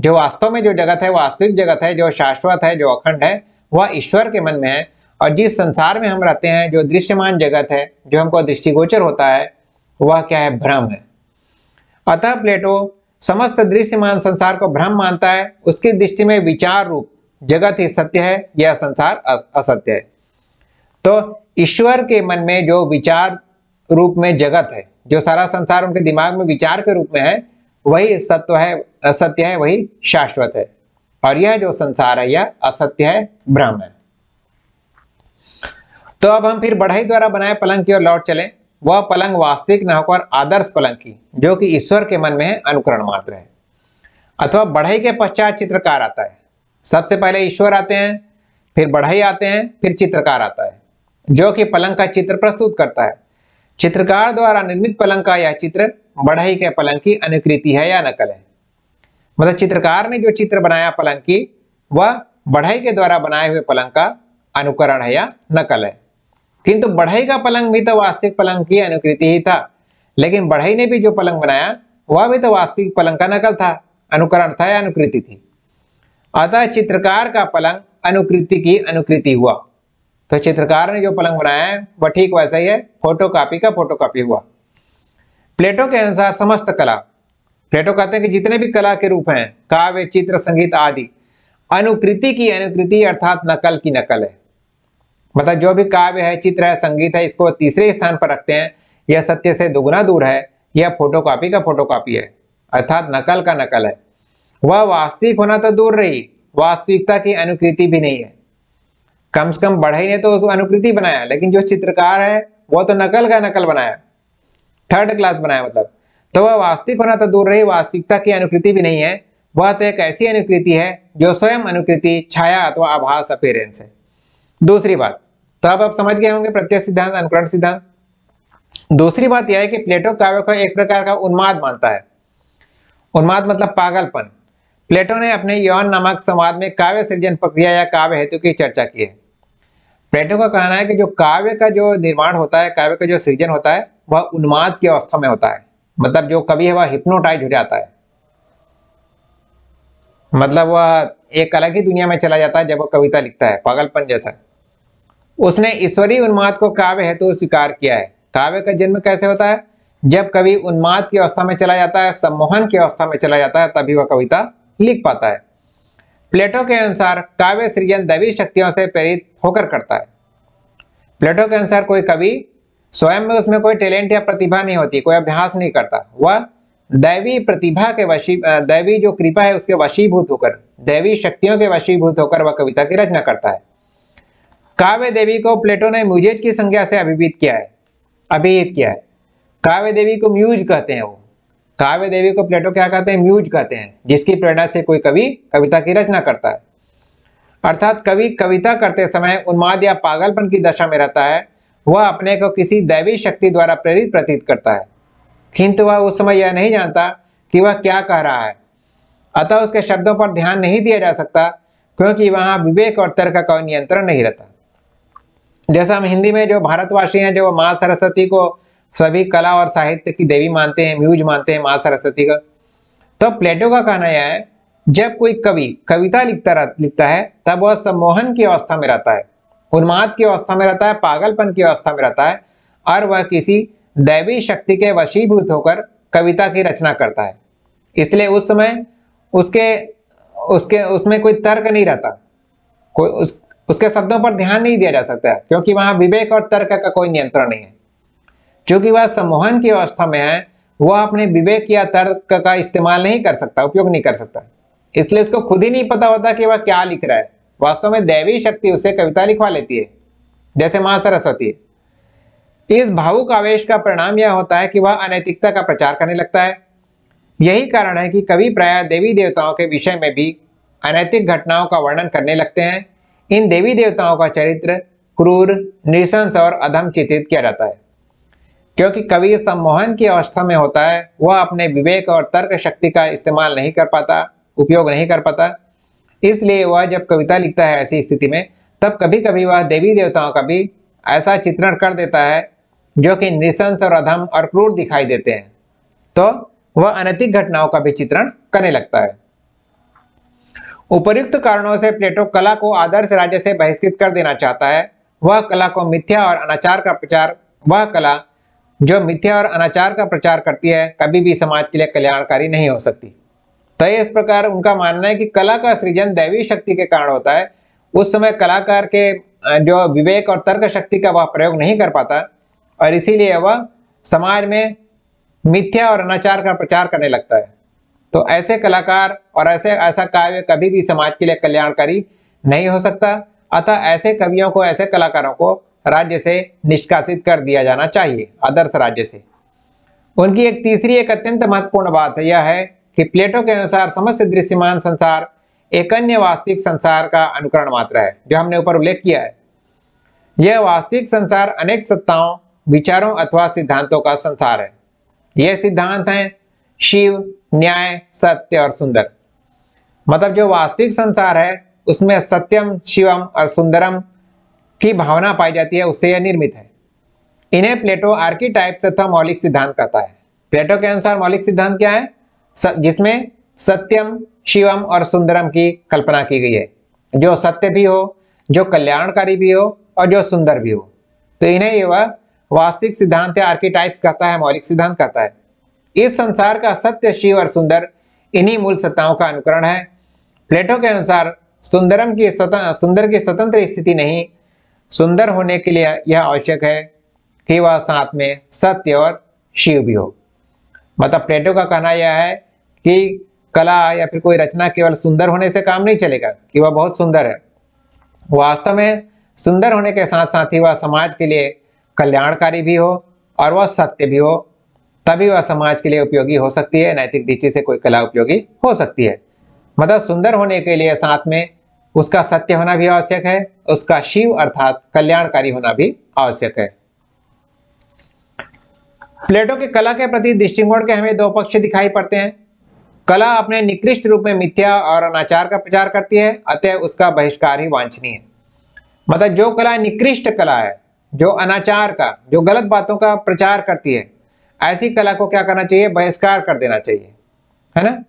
जो वास्तव में जो जगत है, वास्तविक जगत है, जो शाश्वत है, जो अखंड है, वह ईश्वर के मन में है। और जिस संसार में हम रहते हैं, जो दृश्यमान जगत है, जो हमको दृष्टिगोचर होता है, वह क्या है? भ्रम है। अतः प्लेटो समस्त दृश्यमान संसार को भ्रम मानता है। उसकी दृष्टि में विचार रूप, जगत ही सत्य है, यह संसार असत्य है। तो ईश्वर के मन में जो विचार रूप में जगत है जो सारा संसार उनके दिमाग में विचार के रूप में है, वही सत्य है, असत्य है, वही शाश्वत है। और यह जो संसार है, यह असत्य है भ्रम है। तो अब हम फिर बढ़ाई द्वारा बनाए पलंग की ओर लौट चले। वह पलंग वास्तविक न होकर आदर्श पलंग की, जो कि ईश्वर के मन में है, अनुकरण मात्र है। अथवा बढ़ाई के पश्चात चित्रकार आता है। सबसे पहले ईश्वर आते हैं, फिर बढ़ाई आते हैं, फिर चित्रकार आता है, जो कि पलंग का चित्र प्रस्तुत करता है। चित्रकार द्वारा निर्मित पलंग का यह चित्र बढ़ाई के पलंग की अनुकृति है या नकल है? मतलब चित्रकार ने जो चित्र बनाया पलंग की, वह बढ़ाई के द्वारा बनाए हुए पलंग का अनुकरण है या नकल है? किंतु बढ़ई का पलंग भी तो वास्तविक पलंग की अनुकृति ही था, लेकिन बढ़ई ने भी जो पलंग बनाया, वह भी तो वास्तविक पलंग का नकल था, अनुकरण था या अनुकृति थी। अतः चित्रकार का पलंग अनुकृति की अनुकृति हुआ। तो चित्रकार ने जो पलंग बनाया है, वह ठीक वैसा ही है फोटोकॉपी का फोटोकॉपी हुआ। प्लेटो के अनुसार समस्त कला, प्लेटो कहते हैं कि जितने भी कला के रूप हैं, काव्य, चित्र, संगीत आदि, अनुकृति की अनुकृति अर्थात नकल की नकल है। मतलब जो भी काव्य है, चित्र है, संगीत है, इसको तीसरे स्थान पर रखते हैं, यह सत्य से दुगुना दूर है, यह फोटोकॉपी का फोटोकॉपी है, अर्थात नकल का नकल है। वह वास्तविक होना तो दूर रही, वास्तविकता की अनुकृति भी नहीं है। कम से कम बढ़ई ने तो अनुकृति बनाया, लेकिन जो चित्रकार है वह तो नकल का नकल बनाया। थर्ड क्लास बनाया मतलब। तो वह वास्तविक होना तो दूर रही, वास्तविकता की अनुकृति भी नहीं है। वह तो एक ऐसी अनुकृति है, जो स्वयं अनुकृति, छाया अथवा आभास अपेरेंस है। दूसरी बात तो अब आप समझ गए होंगे प्रत्यय सिद्धांत, अनुकरण सिद्धांत। दूसरी बात यह है कि प्लेटो काव्य को एक प्रकार का उन्माद मानता है। उन्माद मतलब पागलपन। प्लेटो ने अपने यौन नामक संवाद में काव्य सृजन प्रक्रिया या काव्य हेतु की चर्चा की है। प्लेटो का कहना है कि जो काव्य का जो निर्माण होता है, काव्य का जो सृजन होता है, वह उन्माद की अवस्था में होता है। मतलब जो कवि है वह हिप्नोटाइज हो जाता है। मतलब वह एक अलग ही दुनिया में चला जाता है जब वह कविता लिखता है, पागलपन जैसा। उसने ईश्वरीय उन्माद को काव्य हेतु तो स्वीकार किया है। काव्य का जन्म कैसे होता है? जब कवि उन्माद की अवस्था में चला जाता है, सम्मोहन की अवस्था में चला जाता है, तभी वह कविता लिख पाता है। प्लेटो के अनुसार काव्य सृजन दैवी शक्तियों से प्रेरित होकर करता है। प्लेटो के अनुसार कोई कवि स्वयं में उसमें कोई टैलेंट या प्रतिभा नहीं होती, कोई अभ्यास नहीं करता। वह दैवी प्रतिभा के वशी दैवी जो कृपा है उसके वशीभूत होकर, दैवी शक्तियों के वशीभूत होकर वह कविता की रचना करता है। काव्य देवी को प्लेटो ने म्यूजेज की संज्ञा से अभिहित किया है, अभिहित किया है। काव्य देवी को म्यूज कहते हैं वो। काव्य देवी को प्लेटो क्या कहते हैं? म्यूज कहते हैं, जिसकी प्रेरणा से कोई कवि कविता की रचना करता है। अर्थात कवि कविता करते समय उन्माद या पागलपन की दशा में रहता है, वह अपने को किसी दैवी शक्ति द्वारा प्रेरित प्रतीत करता है। किंतु वह उस समय यह नहीं जानता कि वह क्या कह रहा है। अतः उसके शब्दों पर ध्यान नहीं दिया जा सकता, क्योंकि वहाँ विवेक और तर्क का कोई नियंत्रण नहीं रहता। जैसा हम हिंदी में जो भारतवासी हैं, जो माँ सरस्वती को सभी कला और साहित्य की देवी मानते हैं, म्यूज मानते हैं, माँ सरस्वती का। तो प्लेटो का कहना यह है, जब कोई कवि, कविता लिखता लिखता है, तब वह सम्मोहन की अवस्था में रहता है, उन्माद की अवस्था में रहता है, पागलपन की अवस्था में रहता है, और वह किसी दैवी शक्ति के वशीभूत होकर कविता की रचना करता है। इसलिए उस समय उसके उसके, उसमें कोई तर्क नहीं रहता। कोई उस, उसके शब्दों पर ध्यान नहीं दिया जा सकता, क्योंकि वहाँ विवेक और तर्क का कोई नियंत्रण नहीं है। क्योंकि वह सम्मोहन की अवस्था में है वह अपने विवेक या तर्क का इस्तेमाल नहीं कर सकता, उपयोग नहीं कर सकता। इसलिए उसको खुद ही नहीं पता होता कि वह क्या लिख रहा है। वास्तव में दैवी शक्ति उसे कविता लिखवा लेती है, जैसे माँ सरस्वती इस भावुक आवेश का परिणाम यह होता है कि वह अनैतिकता का प्रचार करने लगता है। यही कारण है कि कवि प्राय देवी देवताओं के विषय में भी अनैतिक घटनाओं का वर्णन करने लगते हैं। इन देवी देवताओं का चरित्र क्रूर, निशंस और अधम चित्रित किया जाता है। क्योंकि कवि सम्मोहन की अवस्था में होता है, वह अपने विवेक और तर्क शक्ति का इस्तेमाल नहीं कर पाता, उपयोग नहीं कर पाता। इसलिए वह जब कविता लिखता है ऐसी स्थिति में, तब कभी कभी वह देवी देवताओं का भी ऐसा चित्रण कर देता है, जो कि नृशंस और अधम और क्रूर दिखाई देते हैं। तो वह अनैतिक घटनाओं का भी चित्रण करने लगता है। उपर्युक्त कारणों से प्लेटो कला को आदर्श राज्य से बहिष्कृत कर देना चाहता है। वह कला को मिथ्या और अनाचार का प्रचार, वह कला जो मिथ्या और अनाचार का प्रचार करती है, कभी भी समाज के लिए कल्याणकारी नहीं हो सकती। तो इस प्रकार उनका मानना है कि कला का सृजन दैवी शक्ति के कारण होता है। उस समय कलाकार के जो विवेक और तर्क शक्ति का वह प्रयोग नहीं कर पाता और इसीलिए वह समाज में मिथ्या और अनाचार का प्रचार करने लगता है। तो ऐसे कलाकार और ऐसे, ऐसा कार्य कभी भी समाज के लिए कल्याणकारी नहीं हो सकता। अतः ऐसे कवियों को, ऐसे कलाकारों को राज्य से निष्कासित कर दिया जाना चाहिए, आदर्श राज्य से। उनकी एक तीसरी, एक अत्यंत महत्वपूर्ण बात यह है कि प्लेटो के अनुसार समस्त दृश्यमान संसार एक अन्य वास्तविक संसार का अनुकरण मात्र है, जो हमने ऊपर उल्लेख किया है। यह वास्तविक संसार अनेक सत्ताओं, विचारों अथवा सिद्धांतों का संसार है। यह सिद्धांत है शिव, न्याय, सत्य और सुंदर। मतलब जो वास्तविक संसार है, उसमें सत्यम, शिवम और सुंदरम की भावना पाई जाती है, उससे यह निर्मित है। इन्हें प्लेटो आर्किटाइप्स अथवा मौलिक सिद्धांत कहता है। प्लेटो के अनुसार मौलिक सिद्धांत क्या है? जिसमें सत्यम, शिवम और सुंदरम की कल्पना की गई है। जो सत्य भी हो, जो कल्याणकारी भी हो और जो सुंदर भी हो। तो इन्हें ये वह वास्तविक सिद्धांत है आर्किटाइप्स कहता है, मौलिक सिद्धांत कहता है। इस संसार का सत्य, शिव और सुंदर इन्हीं मूल सत्ताओं का अनुकरण है। प्लेटो के अनुसार सुंदरम की सुंदर की स्वतंत्र स्थिति नहीं सुंदर होने के लिए यह आवश्यक है कि वह साथ में सत्य और शिव भी हो। मतलब प्लेटो का कहना यह है कि कला या फिर कोई रचना केवल सुंदर होने से काम नहीं चलेगा, कि वह बहुत सुंदर है। वास्तव में सुंदर होने के साथ साथ ही वह समाज के लिए कल्याणकारी भी हो और वह सत्य भी हो, तभी वह समाज के लिए उपयोगी हो सकती है, नैतिक दृष्टि से कोई कला उपयोगी हो सकती है। मतलब सुंदर होने के लिए साथ में उसका सत्य होना भी आवश्यक है, उसका शिव अर्थात कल्याणकारी होना भी आवश्यक है। प्लेटो के कला के प्रति दृष्टिकोण के हमें दो पक्ष दिखाई पड़ते हैं। कला अपने निकृष्ट रूप में मिथ्या और अनाचार का प्रचार करती है, अतः उसका बहिष्कार ही वांछनीय है। मतलब जो कला निकृष्ट कला है, जो अनाचार का, जो गलत बातों का प्रचार करती है, ऐसी कला को क्या करना चाहिए? बहिष्कार कर देना चाहिए, है ना?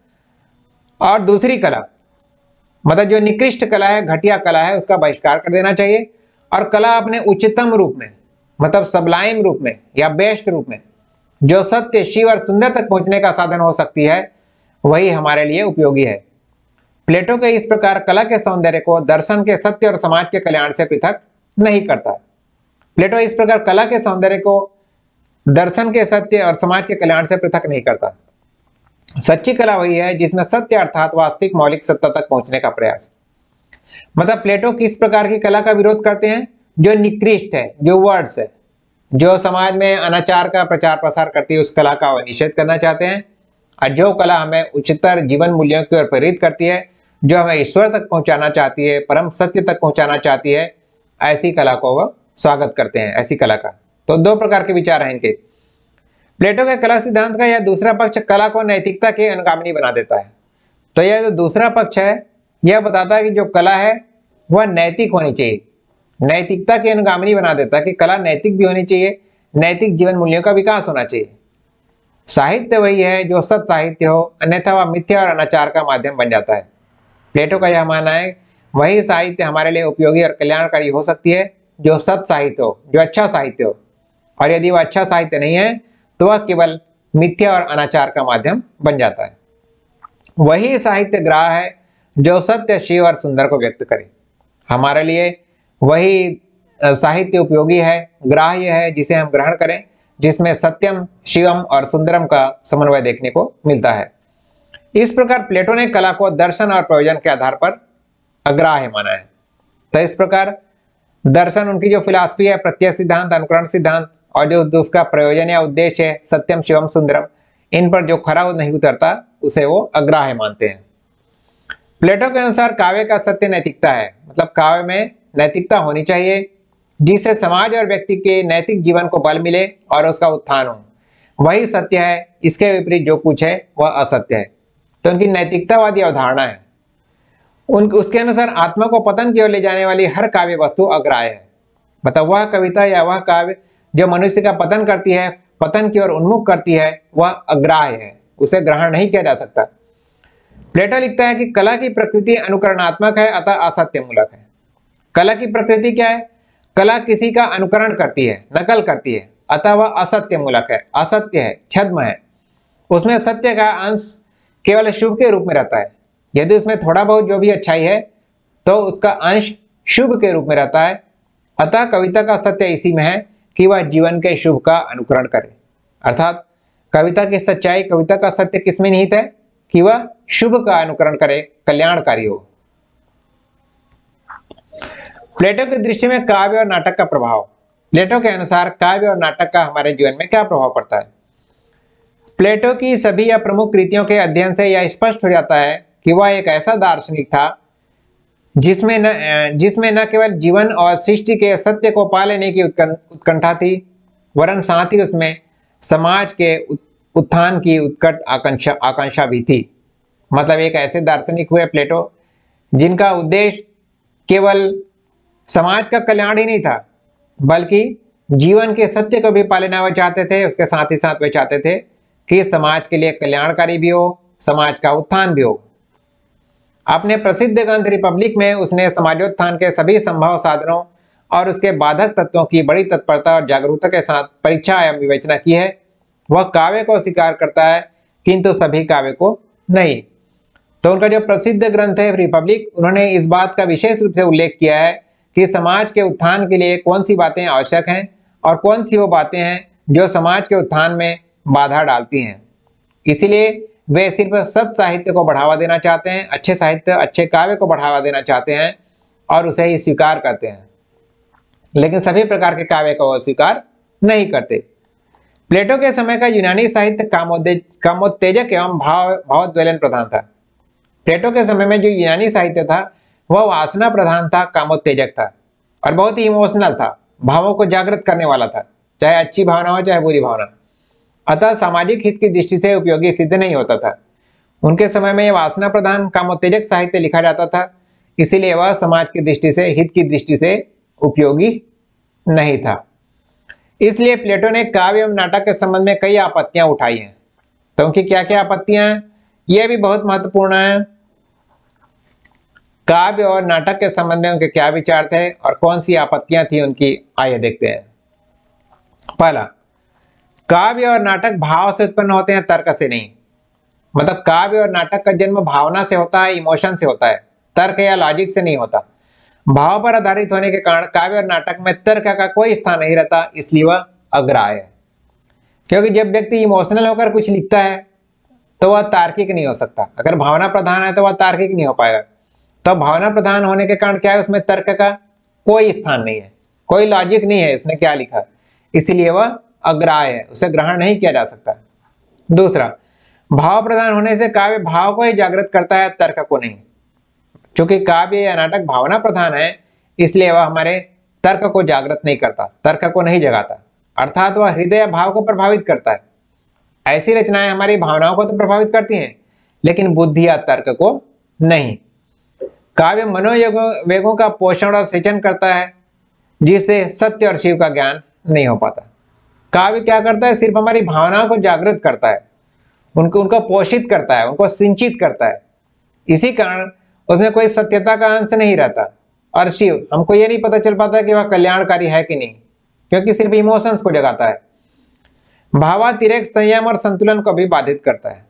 और दूसरी कला मतलब जो निकृष्ट कला है, घटिया कला है, उसका बहिष्कार कर देना चाहिए। और कला अपने उच्चतम रूप में मतलब सबलाइम रूप में या बेस्ट रूप में, जो सत्य, शिव और सुंदर तक पहुँचने का साधन हो सकती है, वही हमारे लिए उपयोगी है। प्लेटो के इस प्रकार कला के सौंदर्य को दर्शन के सत्य और समाज के कल्याण से पृथक नहीं करता। प्लेटो इस प्रकार कला के सौंदर्य को दर्शन के सत्य और समाज के कल्याण से पृथक नहीं करता। सच्ची कला वही है जिसमें सत्य अर्थात वास्तविक मौलिक सत्ता तक पहुँचने का प्रयास। मतलब प्लेटो किस प्रकार की कला का विरोध करते हैं? जो निकृष्ट है, जो वर्ड्स है, जो समाज में अनाचार का प्रचार प्रसार करती है, उस कला का निषेध करना चाहते हैं। और जो कला हमें उच्चतर जीवन मूल्यों की ओर प्रेरित करती है, जो हमें ईश्वर तक पहुंचाना चाहती है, परम सत्य तक पहुंचाना चाहती है, ऐसी कला को वह स्वागत करते हैं, ऐसी कला का। तो दो प्रकार के विचार हैं इनके प्लेटो के कला सिद्धांत का यह दूसरा पक्ष कला को नैतिकता के अनुगामी बना देता है। तो यह जो दूसरा पक्ष है, यह बताता है कि जो कला है, वह नैतिक होनी चाहिए। नैतिकता के अनुगामी बना देता है कि कला नैतिक भी होनी चाहिए, नैतिक जीवन मूल्यों का विकास होना चाहिए। साहित्य वही है जो सत साहित्य हो, अन्यथा वह मिथ्या और अनाचार का माध्यम बन जाता है। प्लेटो का यह मानना है, वही साहित्य हमारे लिए उपयोगी और कल्याणकारी हो सकती है, जो सत साहित्य हो, जो अच्छा साहित्य हो। और यदि वह अच्छा साहित्य नहीं है तो वह केवल मिथ्या और अनाचार का माध्यम बन जाता है। वही साहित्य ग्राह है जो सत्य, शिव और सुंदर को व्यक्त करे। हमारे लिए वही साहित्य उपयोगी है, ग्राह्य है, जिसे हम ग्रहण करें, जिसमें सत्यम, शिवम और सुंदरम का समन्वय देखने को मिलता है। इस प्रकार प्लेटो ने कला को दर्शन और प्रयोजन के आधार पर अग्राह्य माना है। तो इस प्रकार दर्शन उनकी जो फिलासफी है, प्रत्यय सिद्धांत, अनुकरण सिद्धांत और जो उसका प्रयोजन या उद्देश्य है, सत्यम शिवम सुंदरम, इन पर जो खरा नहीं उतरता, उसे वो अग्राह्य मानते हैं। प्लेटो के अनुसार काव्य का सत्य नैतिकता है। मतलब काव्य में नैतिकता होनी चाहिए, जिससे समाज और व्यक्ति के नैतिक जीवन को बल मिले और उसका उत्थान हो। वही सत्य है, इसके विपरीत जो कुछ है, वह असत्य है। तो उनकी नैतिकतावादी अवधारणा है। उन, उसके अनुसार आत्मा को पतन की ओर ले जाने वाली हर काव्य वस्तु अग्राह्य है। मतलब वह कविता या वह काव्य जो मनुष्य का पतन करती है, पतन की ओर उन्मुख करती है, वह अग्राह्य है। उसे ग्रहण नहीं किया जा सकता। प्लेटो लिखता है कि कला की प्रकृति अनुकरणात्मक है, अतः असत्य मूलक है। कला की प्रकृति क्या है? कला किसी का अनुकरण करती है, नकल करती है, अतः वह असत्य मूलक है। असत्य है, छद्म है। उसमें सत्य का अंश केवल शुभ के रूप में रहता है। यदि उसमें थोड़ा बहुत जो भी अच्छाई है तो उसका अंश शुभ के रूप में रहता है। अतः कविता का सत्य इसी में है। कि वह जीवन के शुभ का अनुकरण करे। अर्थात कविता की सच्चाई, कविता का सत्य किसमें निहित है? कि वह शुभ का अनुकरण करे, कल्याणकारी हो। प्लेटो की दृष्टि में काव्य और नाटक का प्रभाव। प्लेटो के अनुसार काव्य और नाटक का हमारे जीवन में क्या प्रभाव पड़ता है? प्लेटो की सभी या प्रमुख कृतियों के अध्ययन से यह स्पष्ट हो जाता है कि वह एक ऐसा दार्शनिक था जिसमें न जिसमें न केवल जीवन और सृष्टि के सत्य को पा लेने की उत्कंठा थी, वरन साथ ही उसमें समाज के उत्थान की उत्कट आकांक्षा आकांक्षा भी थी। मतलब एक ऐसे दार्शनिक हुए प्लेटो, जिनका उद्देश्य केवल समाज का कल्याण ही नहीं था, बल्कि जीवन के सत्य को भी पालना वे चाहते थे, उसके साथ ही साथ वे चाहते थे कि समाज के लिए कल्याणकारी भी हो, समाज का उत्थान भी हो। अपने प्रसिद्ध ग्रंथ रिपब्लिक में उसने समाजोत्थान के सभी संभव साधनों और उसके बाधक तत्वों की बड़ी तत्परता और जागरूकता के साथ परीक्षा एवं विवेचना की है। वह काव्य को स्वीकार करता है, किंतु सभी काव्य को नहीं। तो उनका जो प्रसिद्ध ग्रंथ है, रिपब्लिक, उन्होंने इस बात का विशेष रूप से उल्लेख किया है कि समाज के उत्थान के लिए कौन सी बातें आवश्यक हैं और कौन सी वो बातें हैं जो समाज के उत्थान में बाधा डालती हैं। इसीलिए वे सिर्फ़ सत साहित्य को बढ़ावा देना चाहते हैं, अच्छे साहित्य, अच्छे काव्य को बढ़ावा देना चाहते हैं और उसे ही स्वीकार करते हैं। लेकिन सभी प्रकार के काव्य को स्वीकार नहीं करते। प्लेटो के समय का यूनानी साहित्य कामोत्तेजक एवं भाव, भावोद्वेलन प्रधान था। प्लेटो के समय में जो यूनानी साहित्य था, वह वासना प्रधान था, कामोत्तेजक था और बहुत ही इमोशनल था, भावों को जागृत करने वाला था, चाहे अच्छी भावना हो, चाहे बुरी भावना। अतः सामाजिक हित की दृष्टि से उपयोगी सिद्ध नहीं होता था। उनके समय में यह वासना प्रधान कामोत्तेजक साहित्य लिखा जाता था। इसीलिए वह समाज की दृष्टि से, हित की दृष्टि से उपयोगी नहीं था। इसलिए प्लेटो ने काव्य एवं नाटक के संबंध में कई आपत्तियाँ उठाई हैं। तो उनकी क्या क्या आपत्तियाँ हैं? यह भी बहुत महत्वपूर्ण है। काव्य और नाटक के संबंध में उनके क्या विचार थे और कौन सी आपत्तियाँ थी उनकी, आइए देखते हैं। पहला काव्य और नाटक भाव से उत्पन्न होते हैं, तर्क से नहीं। मतलब काव्य और नाटक का जन्म भावना से होता है, इमोशन से होता है। तर्क या लॉजिक से नहीं होता। भाव पर आधारित होने के कारण काव्य और नाटक में तर्क का कोई स्थान नहीं रहता, इसलिए वह अग्राह्य है। क्योंकि जब व्यक्ति इमोशनल होकर कुछ लिखता है तो वह तार्किक नहीं हो सकता। अगर भावना प्रधान है तो वह तार्किक नहीं हो पाएगा। तो भावना प्रधान होने के कारण क्या है, उसमें तर्क का कोई स्थान नहीं है। कोई लॉजिक नहीं है, इसने क्या लिखा। इसलिए वह अग्राह्य है, उसे ग्रहण नहीं किया जा सकता। दूसरा, भाव प्रधान होने से काव्य भाव को ही जागृत करता है, तर्क को नहीं। क्योंकि काव्य या नाटक भावना प्रधान है, इसलिए वह हमारे तर्क को जागृत नहीं करता, तर्क को नहीं जगाता। अर्थात वह हृदय भाव को प्रभावित करता है। ऐसी रचनाएँ हमारी भावनाओं को तो प्रभावित करती हैं, लेकिन बुद्धि या तर्क को नहीं। काव्य मनोयोगों, वेगों का पोषण और सिंचन करता है, जिससे सत्य और शिव का ज्ञान नहीं हो पाता। काव्य क्या करता है? सिर्फ़ हमारी भावनाओं को जागृत करता है। उनको उनको पोषित करता है, उनको सिंचित करता है। इसी कारण उसमें कोई सत्यता का अंश नहीं रहता। और शिव, हमको ये नहीं पता चल पाता कि वह कल्याणकारी है कि नहीं, क्योंकि सिर्फ़ इमोशंस को जगाता है। भावातिरेक संयम और संतुलन को भी बाधित करता है।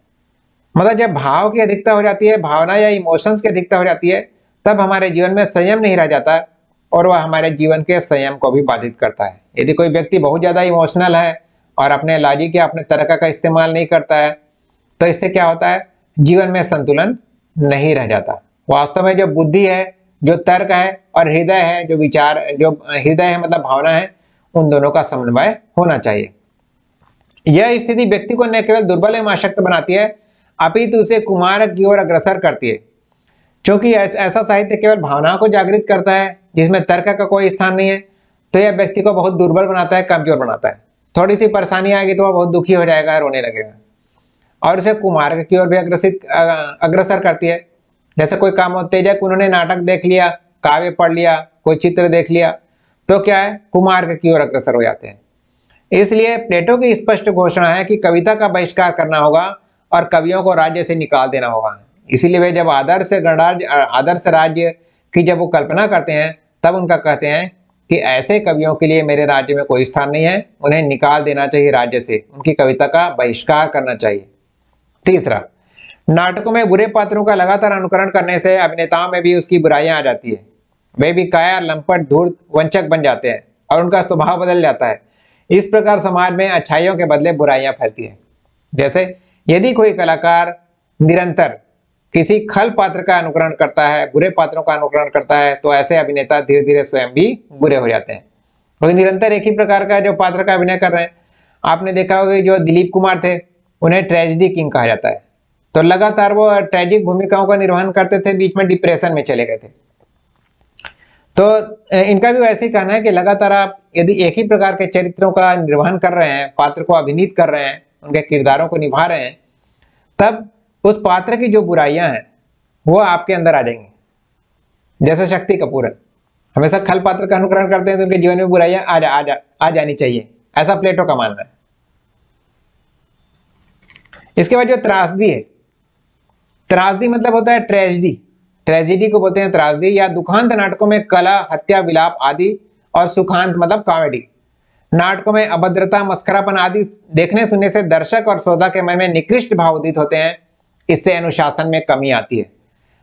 मतलब जब भाव की अधिकता हो जाती है, भावना या इमोशंस की अधिकता हो जाती है, तब हमारे जीवन में संयम नहीं रह जाता। और वह हमारे जीवन के संयम को भी बाधित करता है। यदि कोई व्यक्ति बहुत ज़्यादा इमोशनल है और अपने लॉजिक या अपने तर्क का इस्तेमाल नहीं करता है तो इससे क्या होता है? जीवन में संतुलन नहीं रह जाता। वास्तव में जो बुद्धि है, जो तर्क है और हृदय है, जो विचार, जो हृदय है मतलब भावना है, उन दोनों का समन्वय होना चाहिए। यह स्थिति व्यक्ति को न केवल दुर्बल एवं आशक्त बनाती है, अपितु उसे कुमार की ओर अग्रसर करती है। क्योंकि ऐसा साहित्य केवल भावनाओं को जागृत करता है, जिसमें तर्क का कोई स्थान नहीं है तो यह व्यक्ति को बहुत दुर्बल बनाता है, कमज़ोर बनाता है। थोड़ी सी परेशानी आएगी तो वह बहुत दुखी हो जाएगा, रोने लगेगा। और उसे कुमार्ग की ओर भी अग्रसित अग्रसर करती है। जैसे कोई काम तेजक, उन्होंने नाटक देख लिया, काव्य पढ़ लिया, कोई चित्र देख लिया तो क्या है? कुमार्ग की ओर अग्रसर हो जाते हैं। इसलिए प्लेटो की स्पष्ट घोषणा है कि कविता का बहिष्कार करना होगा और कवियों को राज्य से निकाल देना होगा। इसीलिए वे जब आदर्श गणराज्य आदर्श राज्य की जब वो कल्पना करते हैं, तब उनका कहते हैं कि ऐसे कवियों के लिए मेरे राज्य में कोई स्थान नहीं है, उन्हें निकाल देना चाहिए राज्य से, उनकी कविता का बहिष्कार करना चाहिए। तीसरा, नाटकों में बुरे पात्रों का लगातार अनुकरण करने से अभिनेताओं में भी उसकी बुराइयाँ आ जाती है। वे भी काया, लंपट, धूर्त, वंचक बन जाते हैं और उनका स्वभाव बदल जाता है। इस प्रकार समाज में अच्छाइयों के बदले बुराइयाँ फैलती हैं। जैसे, यदि कोई कलाकार निरंतर किसी खल पात्र का अनुकरण करता है, बुरे पात्रों का अनुकरण करता है तो ऐसे अभिनेता धीरे धीरे स्वयं भी बुरे हो जाते हैं। क्योंकि निरंतर एक ही प्रकार का जो पात्र का अभिनय कर रहे हैं। आपने देखा होगा कि जो दिलीप कुमार थे, उन्हें ट्रेजिडी किंग कहा जाता है। तो लगातार वो ट्रेजिक भूमिकाओं का निर्वहन करते थे, बीच में डिप्रेशन में चले गए थे। तो इनका भी वैसे ही कहना है कि लगातार आप यदि एक ही प्रकार के चरित्रों का निर्वहन कर रहे हैं, पात्र को अभिनीत कर रहे हैं, उनके किरदारों को निभा रहे हैं, तब उस पात्र की जो बुराइयाँ हैं, वो आपके अंदर आ जाएँगी। जैसे शक्ति कपूर है। हमेशा खल पात्र का अनुकरण करते हैं तो उनके जीवन में बुराइयाँ आ जा आ जा, आ जानी चाहिए। ऐसा प्लेटो का मानना है। इसके बाद जो त्रासदी है, त्रासदी मतलब होता है ट्रेजिडी। ट्रेजिडी को बोलते हैं त्रासदी या दुखांत नाटकों में कला, हत्या, विलाप आदि और सुखांत मतलब कॉमेडी नाटकों में अभद्रता, मस्करापन आदि देखने सुनने से दर्शक और श्रोता के मन में निकृष्ट भाव उदित होते हैं। इससे अनुशासन में कमी आती है।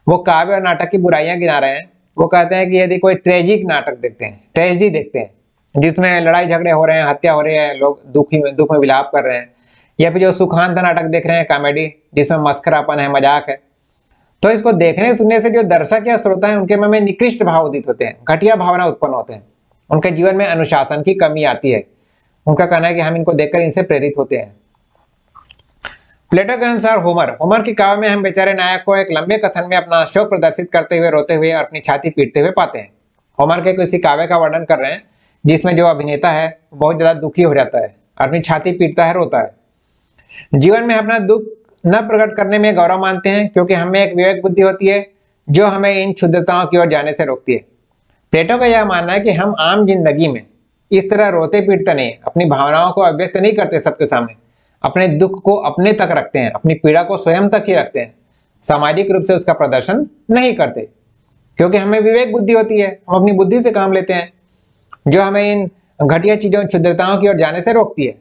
वो काव्य और नाटक की बुराइयाँ गिना रहे हैं। वो कहते हैं कि यदि कोई ट्रेजिक नाटक देखते हैं, ट्रेजिडी देखते हैं, जिसमें लड़ाई झगड़े हो रहे हैं, हत्या हो रही है, लोग दुखी में दुख में विलाप कर रहे हैं, या फिर जो सुखांत नाटक देख रहे हैं, कॉमेडी, जिसमें मस्करापन है, मज़ाक है तो इसको देखने सुनने से जो दर्शक या श्रोता है, उनके मन में निकृष्ट भाव उदित होते हैं, घटिया भावना उत्पन्न होते हैं। उनके जीवन में अनुशासन की कमी आती है। उनका कहना है कि हम इनको देखकर इनसे प्रेरित होते हैं। प्लेटो के अनुसार होमर। होमर की काव्य में हम बेचारे नायक को एक लंबे कथन में अपना शोक प्रदर्शित करते हुए, रोते हुए और अपनी छाती पीटते हुए पाते हैं। होमर के किसी काव्य का वर्णन कर रहे हैं, जिसमें जो अभिनेता है बहुत ज़्यादा दुखी हो जाता है अपनी छाती पीटता है, रोता है। जीवन में अपना दुख न प्रकट करने में गौरव मानते हैं, क्योंकि हमें एक विवेक बुद्धि होती है, जो हमें इन क्षुद्रताओं की ओर जाने से रोकती है। प्लेटो का यह मानना है कि हम आम ज़िंदगी में इस तरह रोते पीटते नहीं, अपनी भावनाओं को अव्यक्त नहीं करते सबके सामने। अपने दुख को अपने तक रखते हैं, अपनी पीड़ा को स्वयं तक ही रखते हैं। सामाजिक रूप से उसका प्रदर्शन नहीं करते, क्योंकि हमें विवेक बुद्धि होती है, हम अपनी बुद्धि से काम लेते हैं, जो हमें इन घटिया चीज़ों, क्षुद्रताओं की ओर जाने से रोकती है।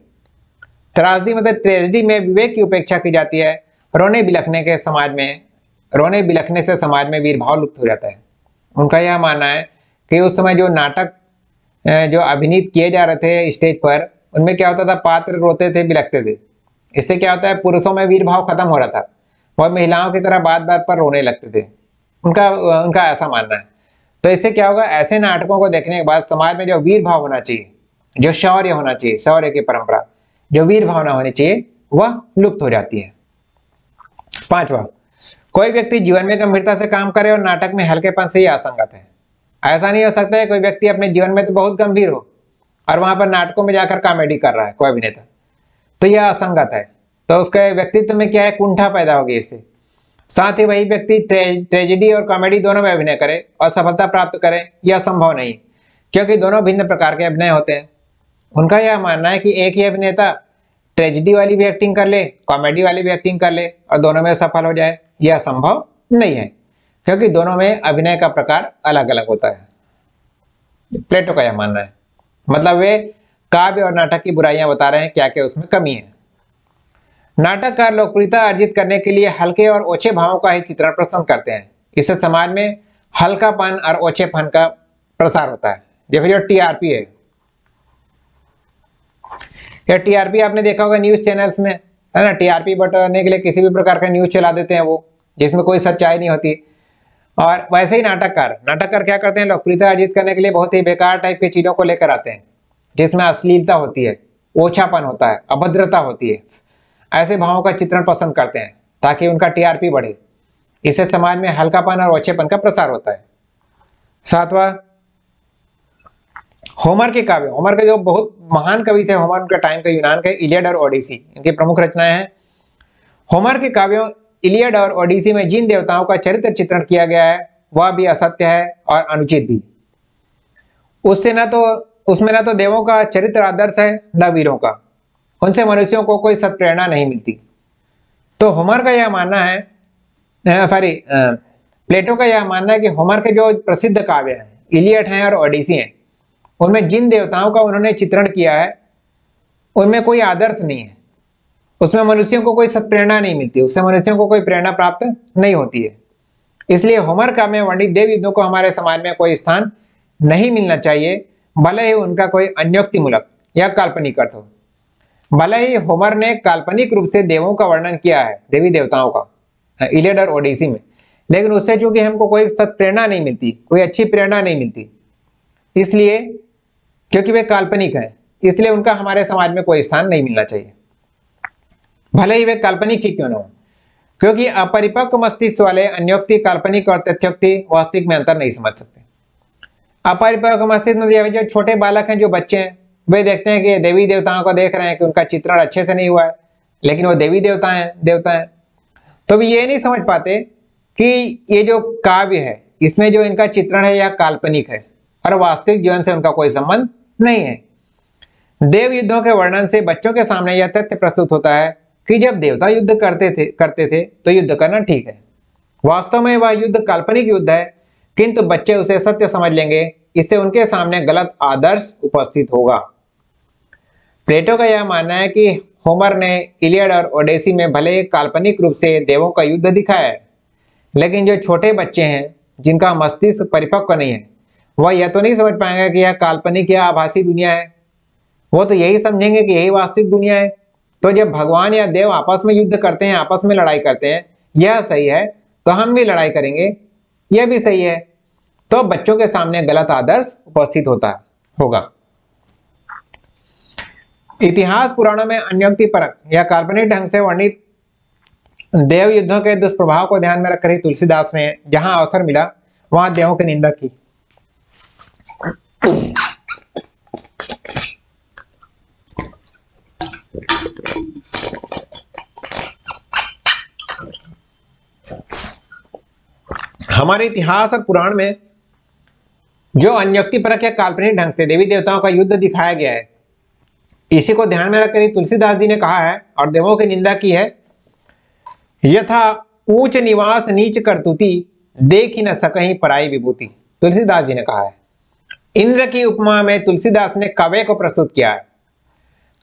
त्रासदी मतलब ट्रेजडी में विवेक की उपेक्षा की जाती है, रोने बिलखने के समाज में, रोने बिलखने से समाज में वीरभाव लुप्त हो जाता है। उनका यह मानना है कि उस समय जो नाटक जो अभिनीत किए जा रहे थे स्टेज पर, उनमें क्या होता था, पात्र रोते थे, बिलखते थे। इससे क्या होता है, पुरुषों में वीर भाव खत्म हो रहा था। वह महिलाओं की तरह बात बात पर रोने लगते थे। उनका उनका ऐसा मानना है। तो इससे क्या होगा, ऐसे नाटकों को देखने के बाद समाज में जो वीर भाव होना चाहिए, जो शौर्य होना चाहिए, शौर्य की परंपरा, जो वीर भावना होनी चाहिए, वह लुप्त हो जाती है। पांचवा, कोई व्यक्ति जीवन में गंभीरता से काम करे और नाटक में हल्केपन से ही असंगत है। ऐसा नहीं हो सकता है कोई व्यक्ति अपने जीवन में तो बहुत गंभीर हो, और वहाँ पर नाटकों में जाकर कॉमेडी कर रहा है, कोई अभिनेता। तो यह असंगत है। तो उसके व्यक्तित्व में क्या है? कुंठा पैदा होगी इससे। साथ ही वही व्यक्ति ट्रेजिडी और कॉमेडी दोनों में अभिनय करे और सफलता प्राप्त करे, यह संभव नहीं, क्योंकि दोनों भिन्न प्रकार के अभिनय होते हैं। उनका यह मानना है कि एक ही अभिनेता ट्रेजिडी वाली भी एक्टिंग कर ले, कॉमेडी वाली भी एक्टिंग कर ले और दोनों में सफल हो जाए, यह संभव नहीं है, क्योंकि दोनों में अभिनय का प्रकार अलग अलग होता है। प्लेटो का यह मानना है। मतलब वे काव्य और नाटक की बुराइयाँ बता रहे हैं, क्या क्या उसमें कमी है। नाटककार लोकप्रियता अर्जित करने के लिए हल्के और ओछे भावों का ही चित्रण पसंद करते हैं। इससे समाज में हल्कापन और ओछेपन का प्रसार होता है। जैसे जो टीआरपी है। या टीआरपी आपने देखा होगा न्यूज़ चैनल्स में, है ना? टीआरपी बटने के लिए किसी भी प्रकार का न्यूज़ चला देते हैं वो, जिसमें कोई सच्चाई नहीं होती। और वैसे ही नाटककार नाटककार क्या करते हैं? लोकप्रियता अर्जित करने के लिए बहुत ही बेकार टाइप की चीज़ों को लेकर आते हैं। जिसमें अश्लीलता होती है, ओछापन होता है, अभद्रता होती है, ऐसे भावों का चित्रण पसंद करते हैं ताकि उनका टीआरपी बढ़े। इससे समाज में हल्कापन और ओछेपन का प्रसार होता है। सातवां, होमर के काव्य। होमर के जो बहुत महान कवि थे, होमर उनके टाइम के यूनान के इलियड और ओडिसी, इनकी प्रमुख रचनाएँ हैं। होमर के काव्यों, इलियड और ओडिसी में जिन देवताओं का चरित्र चित्रण किया गया है, वह भी असत्य है और अनुचित भी। उससे न तो उसमें न तो देवों का चरित्र आदर्श है, न वीरों का। उनसे मनुष्यों को कोई सत्प्रेरणा नहीं मिलती। तो होमर का यह मानना है सॉरी प्लेटो का यह मानना है कि होमर के जो प्रसिद्ध काव्य हैं, इलियट हैं और ओडिसी हैं, उनमें जिन देवताओं का उन्होंने चित्रण किया है, उनमें कोई आदर्श नहीं है। उसमें मनुष्यों को कोई सत्प्रेरणा नहीं मिलती, उससे मनुष्यों को कोई प्रेरणा प्राप्त नहीं होती है। इसलिए होमर का में वर्णित देव युद्धों को हमारे समाज में कोई स्थान नहीं मिलना चाहिए। भले ही उनका कोई अन्योक्तिमूलक या काल्पनिक अर्थ हो। भले ही होमर ने काल्पनिक रूप से देवों का वर्णन किया है, देवी देवताओं का इलेड और ओडिसी में, लेकिन उससे चूँकि हमको कोई प्रेरणा नहीं मिलती, कोई अच्छी प्रेरणा नहीं मिलती, इसलिए, क्योंकि वे काल्पनिक हैं, इसलिए उनका हमारे समाज में कोई स्थान नहीं मिलना चाहिए। भले ही वे काल्पनिक ही क्यों न हो, क्योंकि अपरिपक्व मस्तिष्क वाले अन्योक्ति, काल्पनिक और तथ्योक्ति वास्तविक में अंतर नहीं समझ सकते। अपरिपक्व मस्तिष्क मतलब जो छोटे बालक हैं, जो बच्चे हैं, वे देखते हैं कि देवी देवताओं को देख रहे हैं कि उनका चित्रण अच्छे से नहीं हुआ है, लेकिन वो देवी देवता हैं देवता हैं। तो भी ये नहीं समझ पाते कि ये जो काव्य है, इसमें जो इनका चित्रण है, यह काल्पनिक है, और वास्तविक जीवन से उनका कोई संबंध नहीं है। देव युद्धों के वर्णन से बच्चों के सामने यह तथ्य प्रस्तुत होता है कि जब देवता युद्ध करते थे करते थे तो युद्ध करना ठीक है। वास्तव में वह युद्ध काल्पनिक युद्ध है, किंतु बच्चे उसे सत्य समझ लेंगे इससे उनके सामने गलत आदर्श उपस्थित होगा। प्लेटो का यह मानना है कि होमर ने इलियड और ओडेसी में भले काल्पनिक रूप से देवों का युद्ध दिखाया है लेकिन जो छोटे बच्चे हैं, जिनका मस्तिष्क परिपक्व नहीं है, वह यह तो नहीं समझ पाएँगे कि यह काल्पनिक या आभासी दुनिया है। वो तो यही समझेंगे कि यही वास्तविक दुनिया है। तो जब भगवान या देव आपस में युद्ध करते हैं, आपस में लड़ाई करते हैं, यह सही है तो हम भी लड़ाई करेंगे, यह भी सही है। तो बच्चों के सामने गलत आदर्श उपस्थित होता होगा। इतिहास पुराणों में अन्योक्ति परक या काल्पनिक ढंग से वर्णित देव युद्धों के दुष्प्रभाव को ध्यान में रखकर ही तुलसीदास ने जहाँ अवसर मिला, वहाँ देवों की निंदा की। हमारे इतिहास और पुराण में जो अन्योक्ति परक या काल्पनिक ढंग से देवी देवताओं का युद्ध दिखाया गया है। इसी को ध्यान में रखकर तुलसीदास जी ने कहा है और देवों की निंदा की है, यथा ऊंच निवास नीच करतुति, देख ही न सकही पराई विभूति। तुलसीदास जी ने कहा है। इंद्र की उपमा में तुलसीदास ने कवे को प्रस्तुत किया है।